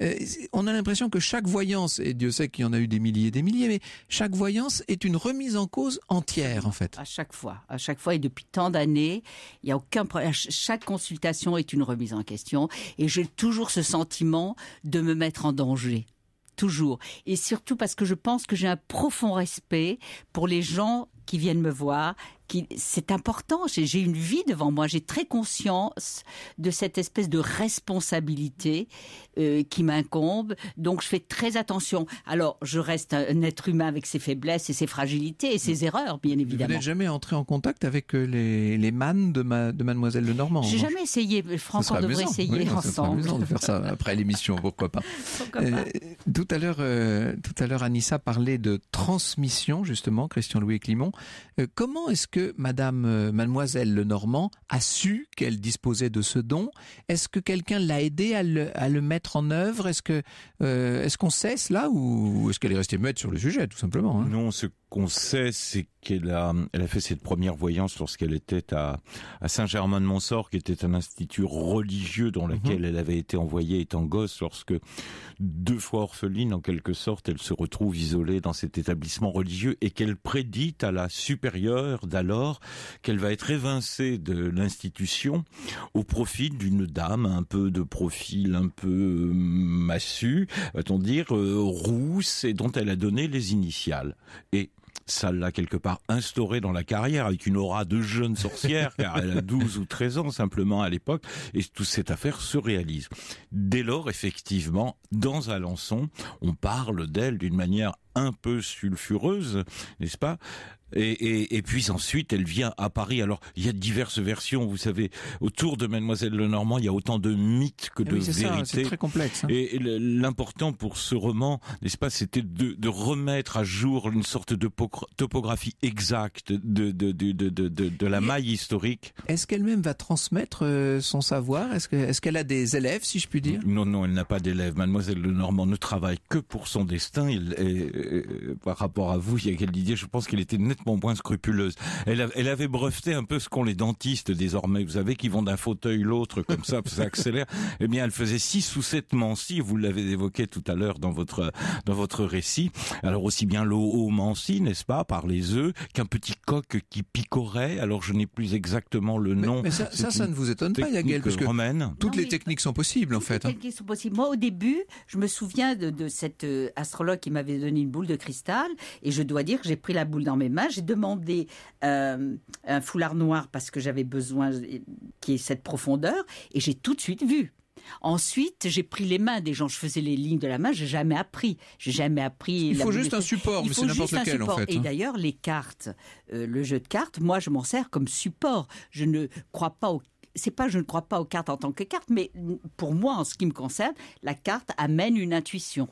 euh, on a l'impression que chaque voyance, et Dieu sait qu'il y en a eu des milliers et des milliers, mais chaque voyance est une remise en cause entière en fait. À chaque fois, à chaque fois et depuis tant d'années, il y a aucun problème. Chaque consultation est une remise en question et j'ai toujours ce sentiment de me mettre en danger toujours. Et surtout parce que je pense que j'ai un profond respect pour les gens qui viennent me voir c'est important. J'ai une vie devant moi. J'ai très conscience de cette espèce de responsabilité euh, qui m'incombe. Donc, je fais très attention. Alors, je reste un être humain avec ses faiblesses et ses fragilités et ses erreurs, bien évidemment. Vous n'êtes jamais entré en contact avec euh, les, les mannes de, ma, de Mademoiselle Lenormand J'ai jamais essayé. Franck, on devrait essayer ensemble. de faire ça après l'émission, pourquoi pas. Euh, tout à l'heure, tout à l'heure, Anissa parlait de transmission, justement, Christian Louis Climont. comment est-ce que que Madame, euh, Mademoiselle Lenormand a su qu'elle disposait de ce don. Est-ce que quelqu'un l'a aidé à le, mettre en œuvre? Est-ce que euh, qu'on sait cela ou est-ce qu'elle est restée muette sur le sujet, tout simplement hein? Non, ce qu'on sait, c'est qu'elle a, elle a fait cette première voyance lorsqu'elle était à, à Saint-Germain-de-Montsort, qui était un institut religieux dans lequel mhm. elle avait été envoyée étant gosse, lorsque deux fois orpheline, en quelque sorte, elle se retrouve isolée dans cet établissement religieux et qu'elle prédit à la supérieure d'alors qu'elle va être évincée de l'institution au profit d'une dame un peu de profil un peu euh, massu, va-t-on dire, euh, rousse, et dont elle a donné les initiales. Et ça l'a quelque part instauré dans la carrière avec une aura de jeune sorcière, car elle a 12 ou 13 ans simplement à l'époque, et toute cette affaire se réalise. Dès lors, effectivement, dans Alençon, on parle d'elle d'une manière un peu sulfureuse, n'est-ce pas? Et, puis ensuite, elle vient à Paris. Alors, il y a diverses versions, vous savez. Autour de Mademoiselle Lenormand, il y a autant de mythes que ah de vérités. C'est très complexe. Hein. Et, l'important pour ce roman, n'est-ce pas, c'était de, remettre à jour une sorte de topographie exacte de, de, de, la maille historique. Est-ce qu'elle-même va transmettre euh, son savoir? Est-ce qu'elle est a des élèves, si je puis dire? Non, non, elle n'a pas d'élèves. Mademoiselle Lenormand ne travaille que pour son destin. Il, euh, par rapport à vous, il y a Didier, je pense qu'elle était nettement moins scrupuleuse. Elle, elle avait breveté un peu ce qu'ont les dentistes désormais, vous savez, qui vont d'un fauteuil l'autre comme ça, ça accélère. Eh bien, elle faisait six ou sept mancis, vous l'avez évoqué tout à l'heure dans votre dans votre récit. Alors aussi bien l'eau au manci, n'est-ce pas, par les œufs, qu'un petit coq qui picorait. Alors je n'ai plus exactement le nom. Mais, ça, ça, ne vous étonne pas, Yagel, parce que romaine. toutes les techniques sont possibles en fait. Les hein. techniques sont possibles. Moi, au début, je me souviens de, de cet euh, astrologue qui m'avait donné une boule de cristal, et je dois dire que j'ai pris la boule dans mes mains, j'ai demandé euh, un foulard noir parce que j'avais besoin qu'il y ait cette profondeur, et j'ai tout de suite vu. Ensuite, j'ai pris les mains des gens. Je faisais les lignes de la main. J'ai jamais appris. J'ai jamais appris. Il faut juste un support, mais c'est n'importe lequel en fait. Et d'ailleurs, les cartes, euh, le jeu de cartes, moi, je m'en sers comme support. Je ne crois pas au c'est pas je ne crois pas aux cartes en tant que carte, mais pour moi, en ce qui me concerne, la carte amène une intuition.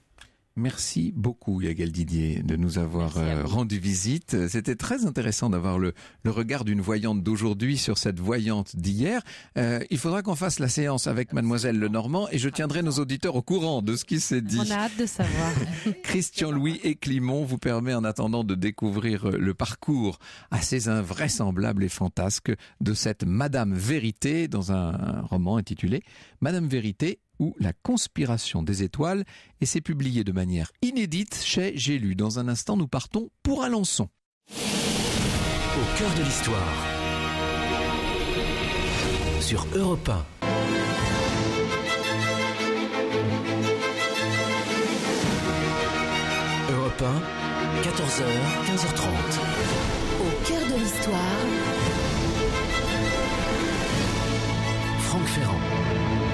Merci beaucoup Yagal Didier de nous avoir euh, rendu visite. C'était très intéressant d'avoir le, regard d'une voyante d'aujourd'hui sur cette voyante d'hier. Euh, il faudra qu'on fasse la séance avec mademoiselle Lenormand et je tiendrai nos auditeurs au courant de ce qui s'est dit. On a hâte de savoir. Christian Louis et Climont vous permet en attendant de découvrir le parcours assez invraisemblable et fantasque de cette Madame Vérité dans un roman intitulé Madame Vérité ou La conspiration des étoiles, et c'est publié de manière inédite chez J'ai lu. Dans un instant, nous partons pour Alençon. Au cœur de l'histoire, sur Europe 1. Europe 1, 14h, 15h30. Au cœur de l'histoire, Franck Ferrand.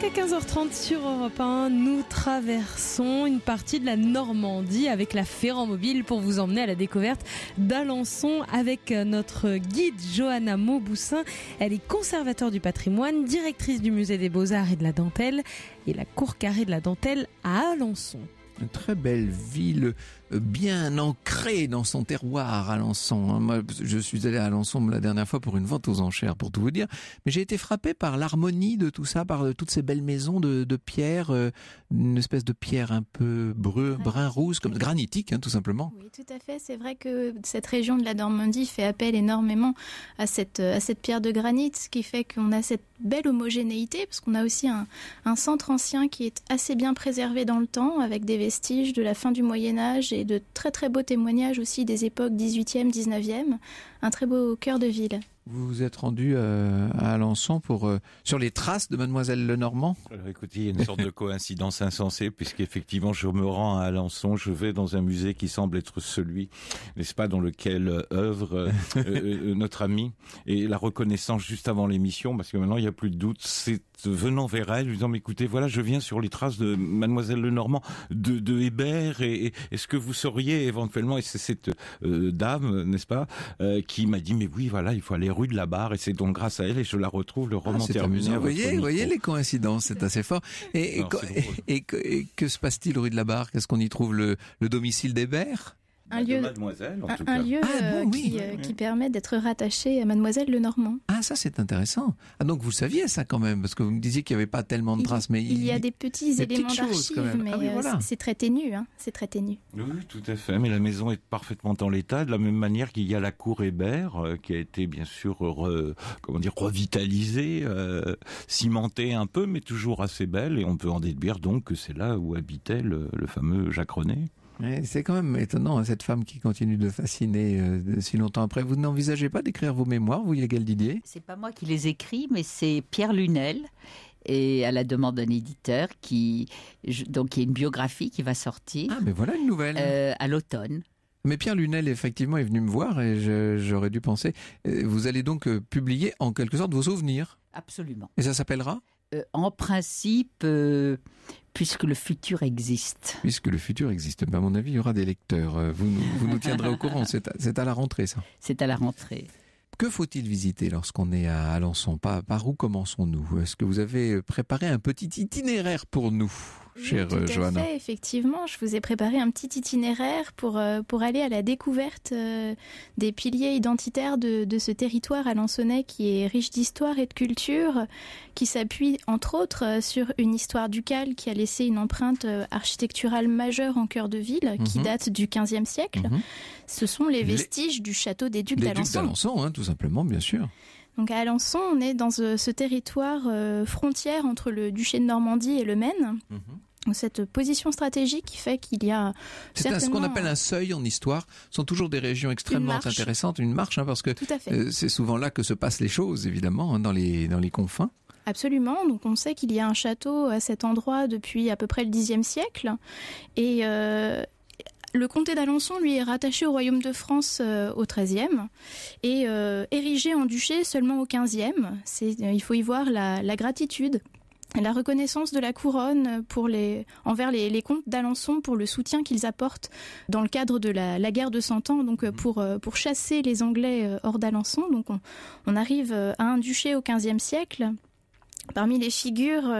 Jusqu'à 15h30 sur Europe 1, nous traversons une partie de la Normandie avec la Ferrand Mobile pour vous emmener à la découverte d'Alençon avec notre guide Johanna Mauboussin. Elle est conservateur du patrimoine, directrice du musée des beaux-arts et de la dentelle et la cour carrée de la dentelle à Alençon. Une très belle ville bien ancré dans son terroir, Alençon. Hein. Moi, je suis allé à Alençon la dernière fois pour une vente aux enchères, pour tout vous dire. Mais j'ai été frappé par l'harmonie de tout ça, par toutes ces belles maisons de, pierre, euh, une espèce de pierre un peu brun, brun rouge, comme granitique, hein, tout simplement. Oui, tout à fait. C'est vrai que cette région de la Normandie fait appel énormément à cette, à cette pierre de granit, ce qui fait qu'on a cette belle homogénéité, parce qu'on a aussi un, un centre ancien qui est assez bien préservé dans le temps, avec des vestiges de la fin du Moyen Âge et de très très beaux témoignages aussi des époques 18e, 19e. Un très beau cœur de ville. Vous vous êtes rendu euh, à Alençon pour euh, sur les traces de Mademoiselle Lenormand? Alors écoutez, il y a une sorte de coïncidence insensée puisqu'effectivement je me rends à Alençon, je vais dans un musée qui semble être celui, n'est-ce pas, dans lequel euh, œuvre notre ami et la reconnaissance juste avant l'émission parce que maintenant il n'y a plus de doute, c'est venant vers elle, lui disant, écoutez, voilà, je viens sur les traces de Mademoiselle Lenormand, de, de Hébert, et, est-ce que vous sauriez éventuellement, et c'est cette euh, dame, n'est-ce pas, euh, qui m'a dit, mais oui, voilà, il faut aller rue de la Barre, et c'est donc grâce à elle, et je la retrouve, le ah, roman terminé. Vous voyez, vous voyez les coïncidences, c'est assez fort. Et, et, que se passe-t-il rue de la Barre? Qu'est-ce qu'on y trouve le, le domicile d'Hébert? Un lieu, Mademoiselle, un, lieu ah, euh, qui, euh, qui, permet d'être rattaché à Mademoiselle Lenormand. Ah, ça c'est intéressant. Ah, donc vous saviez ça quand même, parce que vous me disiez qu'il n'y avait pas tellement de traces. mais il, y a des petits éléments d'archives, mais ah euh, c'est très ténu. Hein, c'est très ténu. Oui, tout à fait. Mais la maison est parfaitement en l'état, de la même manière qu'il y a la cour Hébert, qui a été bien sûr comment dire, revitalisée, cimentée un peu, mais toujours assez belle. Et on peut en déduire donc que c'est là où habitait le, le fameux Jacques René. C'est quand même étonnant, hein, cette femme qui continue de fasciner euh, si longtemps après. Vous n'envisagez pas d'écrire vos mémoires, vous, Yagal Didier? C'est pas moi qui les écris, mais c'est Pierre Lunel et à la demande d'un éditeur qui donc il y a une biographie qui va sortir. Ah mais voilà une nouvelle. Euh, à l'automne. Mais Pierre Lunel effectivement est venu me voir et j'aurais dû penser. Euh, vous allez donc publier en quelque sorte vos souvenirs. Absolument. Et ça s'appellera? En principe puisque le futur existe. Puisque le futur existe. Ben, à mon avis, il y aura des lecteurs. Euh, vous nous, vous nous tiendrez au courant. C'est à, la rentrée, ça. C'est à la rentrée. Que faut-il visiter lorsqu'on est à Alençon? Par, par où commençons-nous? Est-ce que vous avez préparé un petit itinéraire pour nous? Chère tout à Fait, effectivement, je vous ai préparé un petit itinéraire pour, euh, pour aller à la découverte euh, des piliers identitaires de, de ce territoire alençonnais qui est riche d'histoire et de culture, qui s'appuie entre autres euh, sur une histoire ducale qui a laissé une empreinte architecturale majeure en cœur de ville, qui mhm. date du XVe siècle. Mhm. Ce sont les vestiges du château des Ducs d'Alençon. Les Ducs d'Alençon, hein, tout simplement, bien sûr. Donc à Alençon, on est dans ce, territoire frontière entre le duché de Normandie et le Maine. Mhm cette position stratégique qui fait qu'il y a c'est ce qu'on appelle un seuil en histoire ce sont toujours des régions extrêmement intéressantes une marche hein, parce que euh, c'est souvent là que se passent les choses évidemment hein, dans les dans les confins Absolument. Donc on sait qu'il y a un château à cet endroit depuis à peu près le Xe siècle. Et euh, le comté d'Alençon, lui, est rattaché au royaume de France euh, au XIIIe et érigé en duché seulement au XVe. Il faut y voir la, la gratitude la reconnaissance de la couronne pour les, envers les, comtes d'Alençon pour le soutien qu'ils apportent dans le cadre de la, guerre de Cent Ans, donc euh, pour, euh, pour chasser les Anglais euh, hors d'Alençon. Donc on, arrive à un duché au XVe siècle. Parmi les figures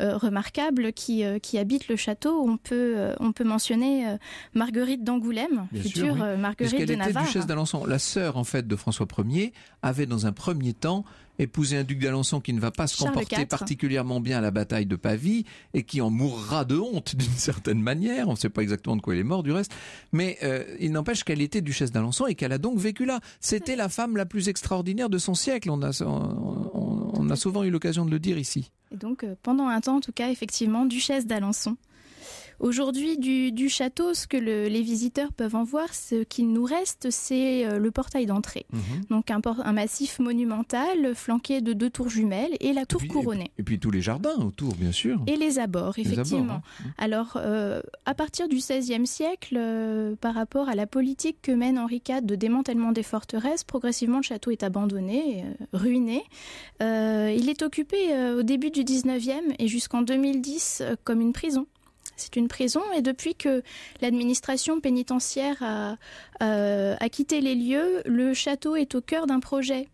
remarquables qui, qui, habitent le château, on peut, on peut mentionner Marguerite d'Angoulême, future Marguerite de Navarre. Était duchesse d'Alençon. La sœur, en fait, de François Ier avait dans un premier temps épouser un duc d'Alençon qui ne va pas se comporter particulièrement bien à la bataille de Pavie et qui en mourra de honte d'une certaine manière. On ne sait pas exactement de quoi elle est morte du reste, mais euh, il n'empêche qu'elle était duchesse d'Alençon et qu'elle a donc vécu là. C'était la femme la plus extraordinaire de son siècle. On a, on, a souvent eu l'occasion de le dire ici. Et donc euh, pendant un temps, en tout cas, effectivement, duchesse d'Alençon. Aujourd'hui, du, château, ce que les visiteurs peuvent en voir, ce qu'il nous reste, c'est euh, le portail d'entrée. Mhm. Donc un, un, massif monumental flanqué de deux tours jumelles et la tour couronnée. Et puis, tous les jardins autour, bien sûr. Et les abords, effectivement. Hein. Alors, euh, à partir du XVIe siècle, euh, par rapport à la politique que mène Henri IV de démantèlement des forteresses, progressivement le château est abandonné, ruiné. il est occupé au début du XIXe et jusqu'en 2010 comme une prison. C'est une prison et depuis que l'administration pénitentiaire a, euh, a, quitté les lieux, le château est au cœur d'un projet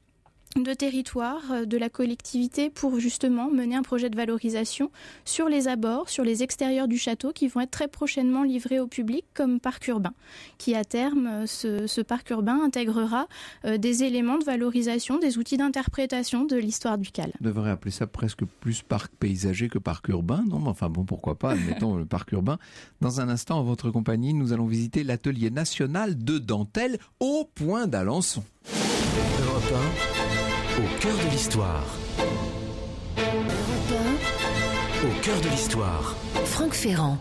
de territoire euh, de la collectivité pour justement mener un projet de valorisation sur les abords, sur les extérieurs du château qui vont être très prochainement livrés au public comme parc urbain, qui à terme, euh, ce, parc urbain intégrera euh, des éléments de valorisation, des outils d'interprétation de l'histoire du Cal. On devrait appeler ça presque plus parc paysager que parc urbain, non? Enfin bon, pourquoi pas, admettons le parc urbain. Dans un instant, en votre compagnie, nous allons visiter l'atelier national de dentelle au point d'Alençon. Europe au cœur de l'histoire. Au cœur de l'histoire. Franck Ferrand.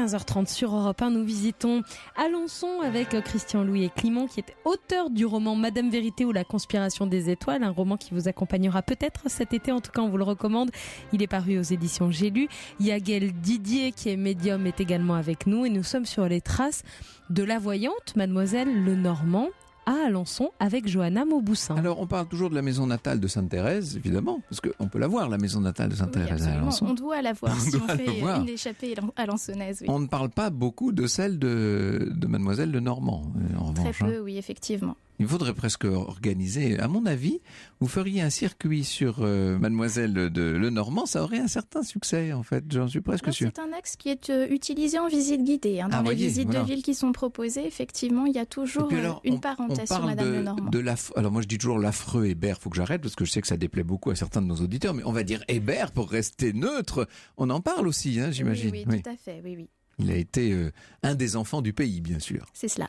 15h30 sur Europe 1. Nous visitons Alençon avec Christian Louis et Climont qui est auteur du roman Madame Vérité ou la conspiration des étoiles, un roman qui vous accompagnera peut-être cet été, en tout cas on vous le recommande. Il est paru aux éditions J'ai lu. Yaguel Didier qui est médium est également avec nous et nous sommes sur les traces de la voyante Mademoiselle Lenormand à Alençon avec Johanna Mauboussin. Alors, on parle toujours de la maison natale de Sainte-Thérèse, évidemment, parce qu'on peut la voir, la maison natale de Sainte-Thérèse à Alençon. On doit la voir si on fait une échappée alençonnaise. On ne parle pas beaucoup de celle de, de Mademoiselle de Normand, euh, en Très peu, hein. oui, effectivement. Il faudrait presque organiser, à mon avis, vous feriez un circuit sur euh, Mademoiselle de Lenormand, ça aurait un certain succès en fait, j'en suis presque sûr. C'est un axe qui est euh, utilisé en visite guidée. Hein. Dans ah, les visites de ville qui sont proposées, effectivement, il y a toujours euh, une parenthèse sur Madame de, Lenormand. De alors moi je dis toujours l'affreux Hébert, faut que j'arrête parce que je sais que ça déplaît beaucoup à certains de nos auditeurs, mais on va dire Hébert pour rester neutre. On en parle aussi, hein, j'imagine. Oui, oui, tout à fait, oui, oui. Il a été un des enfants du pays, bien sûr. C'est cela.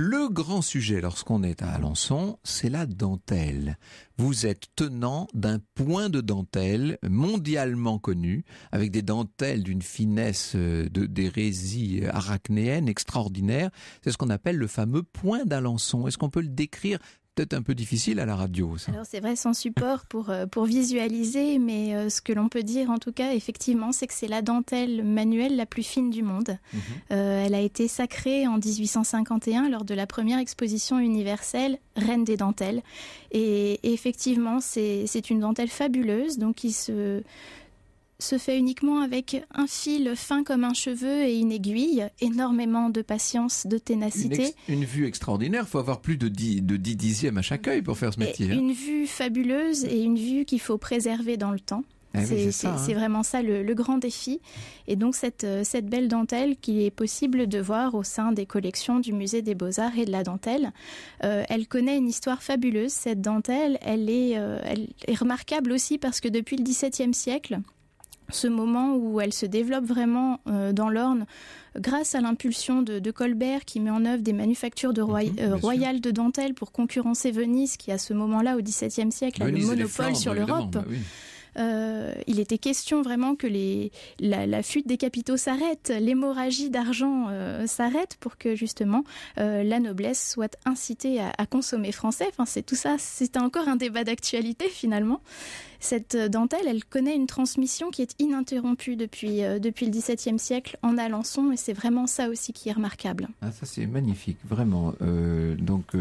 Le grand sujet lorsqu'on est à Alençon, c'est la dentelle. Vous êtes tenant d'un point de dentelle mondialement connu, avec des dentelles d'une finesse euh, d'hérésie arachnéenne extraordinaire. C'est ce qu'on appelle le fameux point d'Alençon. Est-ce qu'on peut le décrire peut-être un peu difficile à la radio. Alors c'est vrai sans support pour, euh, pour visualiser, mais euh, ce que l'on peut dire en tout cas effectivement, c'est que c'est la dentelle manuelle la plus fine du monde. Mhm. Euh, elle a été sacrée en 1851 lors de la première exposition universelle Reine des dentelles. Et, et effectivement, c'est une dentelle fabuleuse, donc qui se se fait uniquement avec un fil fin comme un cheveu et une aiguille, énormément de patience, de ténacité. Une, vue extraordinaire, il faut avoir plus de 10, de dixièmes à chaque œil pour faire ce métier. Hein. Une vue fabuleuse et une vue qu'il faut préserver dans le temps. Ah c'est hein. vraiment ça le, grand défi. Et donc cette, cette belle dentelle qu'il est possible de voir au sein des collections du musée des beaux-arts et de la dentelle, euh, elle connaît une histoire fabuleuse. Cette dentelle, elle est, euh, elle est remarquable aussi parce que depuis le XVIIe siècle, ce moment où elle se développe vraiment euh, dans l'Orne grâce à l'impulsion de, Colbert qui met en œuvre des manufactures de mhm, euh, royales de dentelle pour concurrencer Venise qui à ce moment-là au XVIIe siècle a le monopole sur l'Europe. Bah euh, il était question vraiment que la, fuite des capitaux s'arrête, l'hémorragie d'argent euh, s'arrête pour que justement euh, la noblesse soit incitée à, consommer français. Enfin, c'est tout ça, c'est encore un débat d'actualité finalement. Cette dentelle, elle connaît une transmission qui est ininterrompue depuis, depuis le XVIIe siècle en Alençon et c'est vraiment ça aussi qui est remarquable. Ah, ça c'est magnifique, vraiment. donc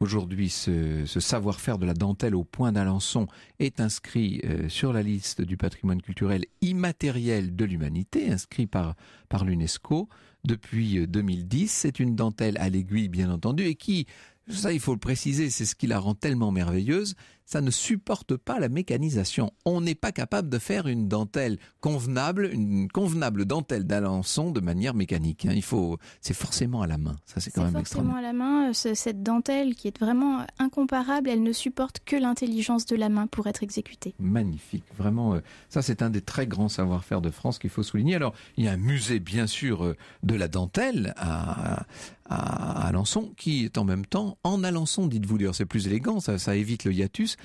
Aujourd'hui, ce, savoir-faire de la dentelle au point d'Alençon est inscrit euh, sur la liste du patrimoine culturel immatériel de l'humanité, inscrit par, l'UNESCO depuis 2010. Euh, C'est une dentelle à l'aiguille, bien entendu, et qui, ça il faut le préciser, c'est ce qui la rend tellement merveilleuse, ça ne supporte pas la mécanisation. On n'est pas capable de faire une dentelle convenable, une convenable dentelle d'Alençon de manière mécanique. Hein. Il faut, c'est forcément à la main. Ça, c'est quand même forcément à la main. Cette dentelle qui est vraiment incomparable, elle ne supporte que l'intelligence de la main pour être exécutée. Magnifique, vraiment. Euh, ça, c'est un des très grands savoir-faire de France qu'il faut souligner. Alors, il y a un musée, bien sûr, euh, de la dentelle à, à Alençon, qui est en même temps en Alençon, dites-vous. D'ailleurs, c'est plus élégant, ça, ça évite le hiatus.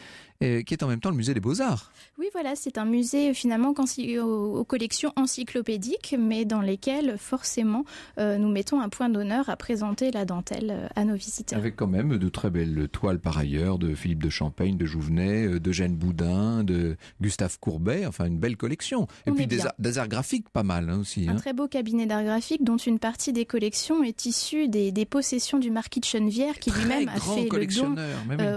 Euh, qui est en même temps le musée des beaux-arts. Oui, voilà, c'est un musée finalement aux, collections encyclopédiques, mais dans lesquelles forcément euh, nous mettons un point d'honneur à présenter la dentelle euh, à nos visiteurs. Avec quand même de très belles toiles par ailleurs, de Philippe de Champagne, de Jouvenet, de Jeanne Boudin, de Gustave Courbet, enfin une belle collection. Et puis des arts, graphiques pas mal hein, aussi. Un hein. très beau cabinet d'art graphique dont une partie des collections est issue des, possessions du marquis de Chenevière qui lui-même a fait le don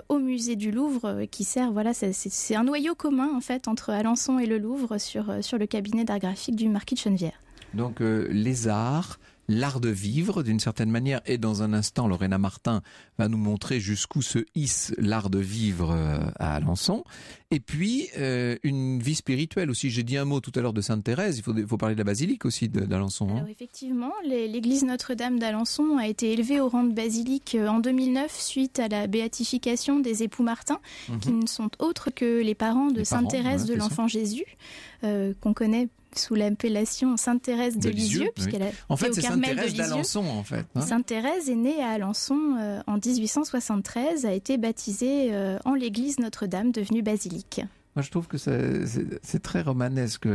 au musée du Louvre qui sert voilà, c'est un noyau commun en fait entre Alençon et le Louvre sur, euh, le cabinet d'art graphique du marquis de Chenevière. Donc euh, les arts, l'art de vivre d'une certaine manière. Et dans un instant, Lorena Martin va nous montrer jusqu'où se hisse l'art de vivre euh, à Alençon. Et puis, euh, une vie spirituelle aussi. J'ai dit un mot tout à l'heure de Sainte-Thérèse. Il faut, faut, parler de la basilique aussi d'Alençon. Hein. Effectivement, l'église Notre-Dame d'Alençon a été élevée au rang de basilique euh, en 2009 suite à la béatification des époux Martin, mhm. qui ne sont autres que les parents de Sainte-Thérèse de l'Enfant Jésus, qu'on connaît sous l'appellation Sainte Thérèse de, Lisieux, puisqu'elle a en fait, c'est Sainte Thérèse d'Alençon, en fait. Hein. Sainte Thérèse est née à Alençon euh, en 1873, a été baptisée euh, en l'église Notre-Dame, devenue basilique. Moi, je trouve que c'est très romanesque.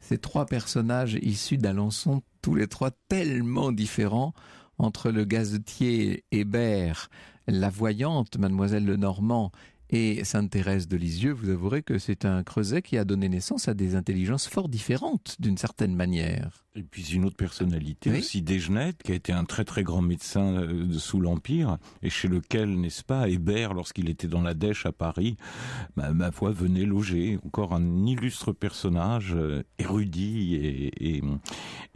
Ces trois personnages issus d'Alençon, tous les trois tellement différents, entre le gazetier Hébert, la voyante, mademoiselle Lenormand, et Sainte Thérèse de Lisieux, vous avouerez que c'est un creuset qui a donné naissance à des intelligences fort différentes, d'une certaine manière. Et puis une autre personnalité aussi, Desgenette, qui a été un très très grand médecin euh, sous l'Empire, et chez lequel, n'est-ce pas, Hébert, lorsqu'il était dans la Dèche à Paris, ma foi, venait loger. Encore un illustre personnage, euh, érudit et,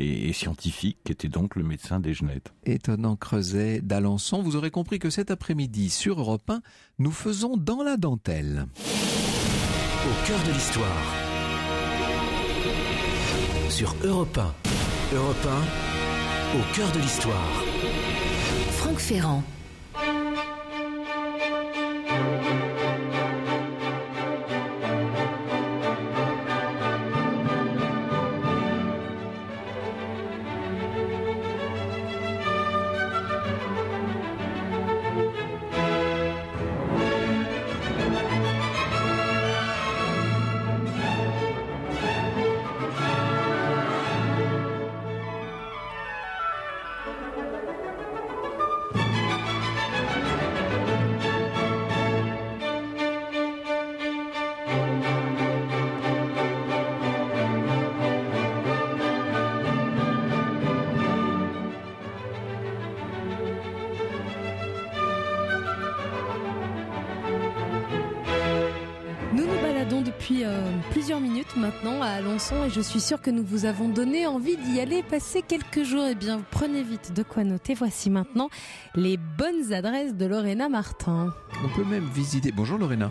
et, scientifique, qui était donc le médecin Desgenette. Étonnant creuset d'Alençon. Vous aurez compris que cet après-midi, sur Europe 1, nous faisons dans la dentelle. Au cœur de l'histoire. Sur Europe 1. Europe 1, au cœur de l'histoire. Franck Ferrand. Maintenant à Alençon et je suis sûre que nous vous avons donné envie d'y aller passer quelques jours. Eh bien, prenez vite de quoi noter. Voici maintenant les bonnes adresses de Lorena Martin. On peut même visiter. Bonjour Lorena.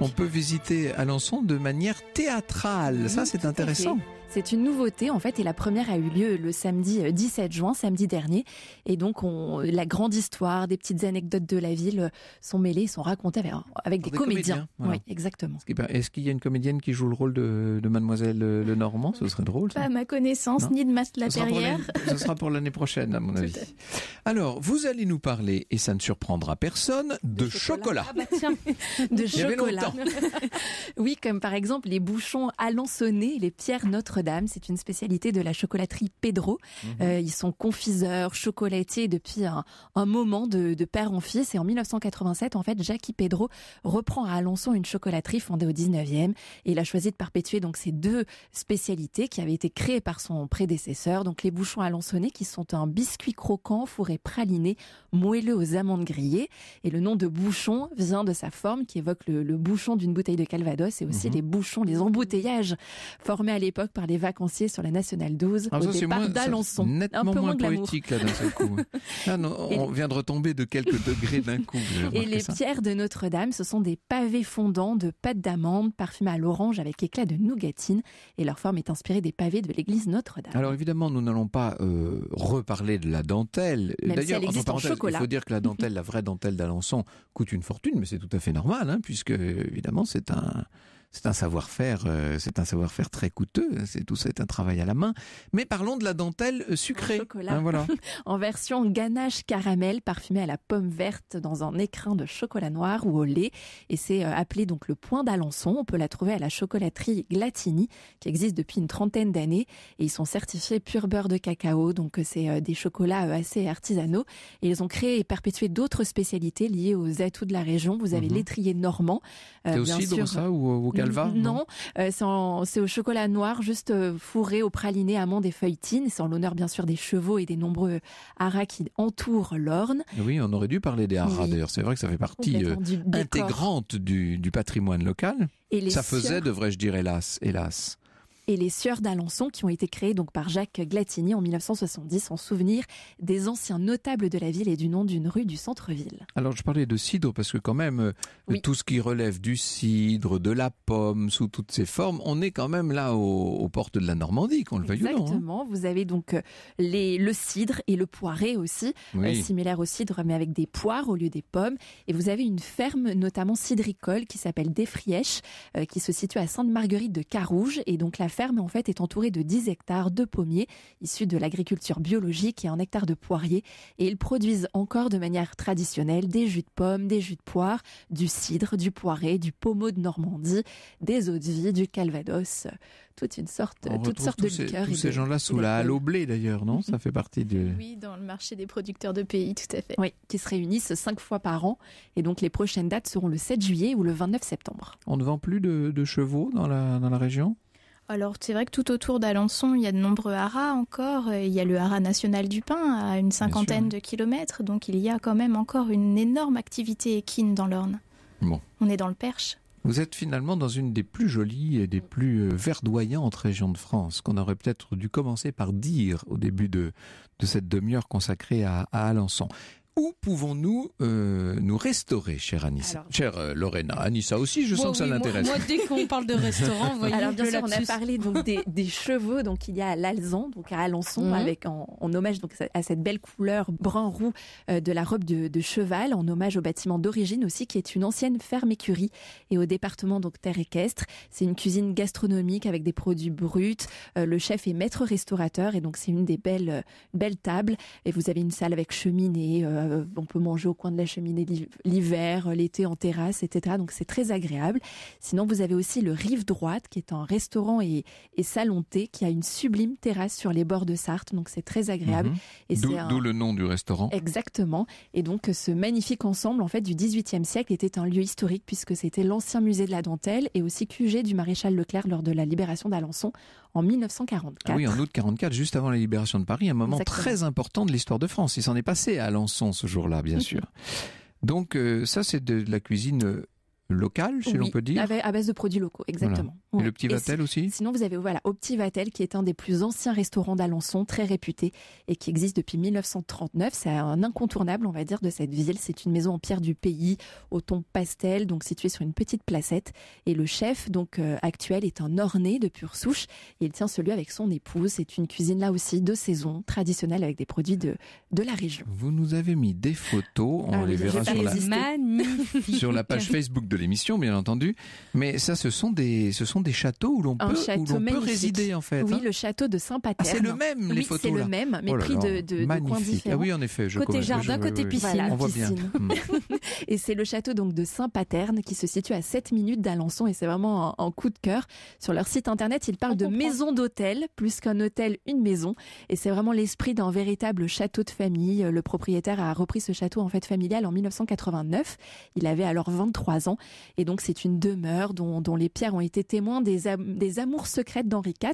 On peut visiter Alençon de manière théâtrale. Ça, c'est intéressant. C'est une nouveauté en fait et la première a eu lieu le samedi 17 euh, juin, samedi dernier. Et donc on, la grande histoire, des petites anecdotes de la ville sont mêlées, sont racontées avec, des, comédiens. Oui, exactement. Est-ce qu'il y a une comédienne qui joue le rôle de, Mademoiselle Lenormand? Ce serait drôle. Pas à ma connaissance, ni de Masse Laperrière. Ce sera pour l'année prochaine, à mon avis. Alors, vous allez nous parler, et ça ne surprendra personne, de, chocolat. Ah bah tiens, de chocolat. oui, comme par exemple les bouchons alençonnés, les pierres Notre Notre-Dame. C'est une spécialité de la chocolaterie Pedro. Mhm. Euh, ils sont confiseurs, chocolatiers depuis un, moment de, père en fils. Et en 1987, en fait, Jackie Pedro reprend à Alençon une chocolaterie fondée au 19e. Et il a choisi de perpétuer donc ces deux spécialités qui avaient été créées par son prédécesseur. Donc les bouchons alençonnais qui sont un biscuit croquant fourré praliné moelleux aux amandes grillées. Et le nom de bouchon vient de sa forme qui évoque le, bouchon d'une bouteille de Calvados et aussi mhm. les bouchons, les embouteillages formés à l'époque par les vacanciers sur la Nationale 12 ah, au départ d'Alençon. Un peu moins, poétique là d'un seul coup. Ah on vient de retomber de quelques degrés d'un coup. Et les pierres de Notre-Dame, ce sont des pavés fondants de pâte d'amande parfumés à l'orange avec éclat de nougatine et leur forme est inspirée des pavés de l'église Notre-Dame. Alors évidemment, nous n'allons pas euh, reparler de la dentelle. D'ailleurs, il faut dire que la dentelle, la vraie dentelle d'Alençon, coûte une fortune, mais c'est tout à fait normal, hein, puisque évidemment c'est un c'est un savoir-faire, euh, c'est un savoir-faire très coûteux. C'est tout ça est un travail à la main. Mais parlons de la dentelle euh, sucrée. Hein, voilà. en version ganache caramel parfumée à la pomme verte dans un écrin de chocolat noir ou au lait. Et c'est euh, appelé donc le point d'Alençon. On peut la trouver à la chocolaterie Glatini qui existe depuis une trentaine d'années. Et ils sont certifiés pur beurre de cacao. Donc c'est des chocolats assez artisanaux. Et ils ont créé et perpétué d'autres spécialités liées aux atouts de la région. Vous avez mhm. l'étrier normand. c'est aussi dans ça ou au non, euh, c'est au chocolat noir, juste euh, fourré au praliné, amandes et feuilletines. C'est en l'honneur bien sûr des chevaux et des nombreux haras qui entourent l'Orne. Oui, on aurait dû parler des haras d'ailleurs. C'est vrai que ça fait partie euh, intégrante du, patrimoine local. Et ça faisait, devrais-je dire, hélas, hélas et les Sieurs d'Alençon qui ont été créées donc par Jacques Glatini en 1970 en souvenir des anciens notables de la ville et du nom d'une rue du centre-ville. Alors je parlais de cidre parce que quand même euh, tout ce qui relève du cidre, de la pomme sous toutes ses formes, on est quand même là aux, portes de la Normandie, qu'on le veuille ou non. Hein. Exactement, vous avez donc euh, les, le cidre et le poiré aussi, euh, similaire au cidre mais avec des poires au lieu des pommes. Et vous avez une ferme notamment cidricole qui s'appelle Desfrièches qui se situe à Sainte-Marguerite de Carouge et donc la ferme en fait est entourée de 10 hectares de pommiers issus de l'agriculture biologique et un hectare de poiriers. Et ils produisent encore de manière traditionnelle des jus de pommes, des jus de poire, du cidre, du poiré, du pommeau de Normandie, des eaux de vie, du calvados, toute une sorte, toutes sortes de liqueurs. Tous ces gens-là sous la halle au blé d'ailleurs, non? Ça fait partie du. Oui, dans le marché des producteurs de pays, tout à fait. Oui, qui se réunissent cinq fois par an. Et donc les prochaines dates seront le 7 juillet ou le 29 septembre. On ne vend plus de, de chevaux dans la, dans la région? Alors c'est vrai que tout autour d'Alençon, il y a de nombreux haras encore. Il y a le haras national du pain à une cinquantaine de kilomètres, donc il y a quand même encore une énorme activité équine dans l'Orne. Bon. On est dans le Perche. Vous êtes finalement dans une des plus jolies et des plus euh, verdoyantes régions de France, qu'on aurait peut-être dû commencer par dire au début de, de cette demi-heure consacrée à, à Alençon. Où pouvons-nous euh, nous restaurer, chère Anissa Chère euh, Lorena, Anissa aussi, je sens que ça l'intéresse. Moi, dès qu'on parle de restaurant, voyez Alors bien sûr, on a parlé donc des, chevaux, donc il y a à l'Alzan, donc à Alençon, mhm. avec en, hommage donc à cette belle couleur brun roux euh, de la robe de, cheval, en hommage au bâtiment d'origine aussi, qui est une ancienne ferme écurie et au département donc terre équestre. C'est une cuisine gastronomique avec des produits bruts. le chef est maître restaurateur et donc c'est une des belles belles tables. Et vous avez une salle avec cheminée euh, on peut manger au coin de la cheminée l'hiver, l'été en terrasse, etc. Donc c'est très agréable. Sinon, vous avez aussi le Rive Droite, qui est un restaurant et, salon thé, qui a une sublime terrasse sur les bords de Sarthe. Donc c'est très agréable. Mhm. D'où le nom du restaurant. Exactement. Et donc ce magnifique ensemble, en fait, du XVIIIe siècle était un lieu historique puisque c'était l'ancien musée de la dentelle et aussi QG du maréchal Leclerc lors de la libération d'Alençon en 1944. Ah oui, en août 44, juste avant la libération de Paris, un moment très important de l'histoire de France. Il s'en est passé à Alençon ce jour-là, bien sûr. Donc euh, ça, c'est de la cuisine euh, local, si l'on peut dire. À base de produits locaux, exactement. Et le Petit Vatel aussi Sinon, vous avez voilà, au Petit Vatel, qui est un des plus anciens restaurants d'Alençon, très réputé, et qui existe depuis 1939. C'est un incontournable, on va dire, de cette ville. C'est une maison en pierre du pays, au ton pastel, donc située sur une petite placette. Et le chef, donc euh, actuel, est un orné de pure souche. Et il tient celui avec son épouse. C'est une cuisine là aussi de saison, traditionnelle, avec des produits de, de la région. Vous nous avez mis des photos, on ah les verra sur la, sur la page Facebook de l'émission, bien entendu. Mais ça, ce sont des, ce sont des châteaux où l'on peut, où l'on peut résider en fait. Oui, hein. le château de Saint-Paterne. Ah, c'est le même les oui, photos c'est le même, mais Oh là pris là, de, de, de coins différents. Ah oui, en effet, je Côté connais. jardin, Je- côté oui, piscine. Voilà, On voit bien. piscine. Mm. Et c'est le château donc de Saint-Paterne qui se situe à 7 minutes d'Alençon et c'est vraiment un, un coup de cœur. Sur leur site internet, ils parlent On de comprend. maison d'hôtel, plus qu'un hôtel, une maison. Et c'est vraiment l'esprit d'un véritable château de famille. Le propriétaire a repris ce château en fait familial en 1989. Il avait alors 23 ans et donc c'est une demeure dont, dont les pierres ont été témoins des, am- des amours secrètes d'Henri IV,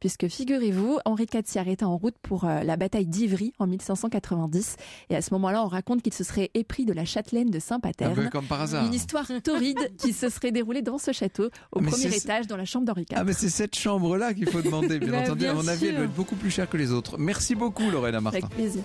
puisque figurez-vous, Henri IV s'y arrêta en route pour euh, la bataille d'Ivry en 1590 et à ce moment-là, on raconte qu'il se serait épris de la châtelaine de Un Saint-Paterne. peu comme par hasard. Une histoire torride qui se serait déroulée dans ce château, au Mais premier étage, dans la chambre d'Henri IV. Ah mais c'est cette chambre là qu'il faut demander bien Bah, entendu. À mon avis, elle doit être beaucoup plus chère que les autres. Merci beaucoup Lorena Martin. Avec plaisir.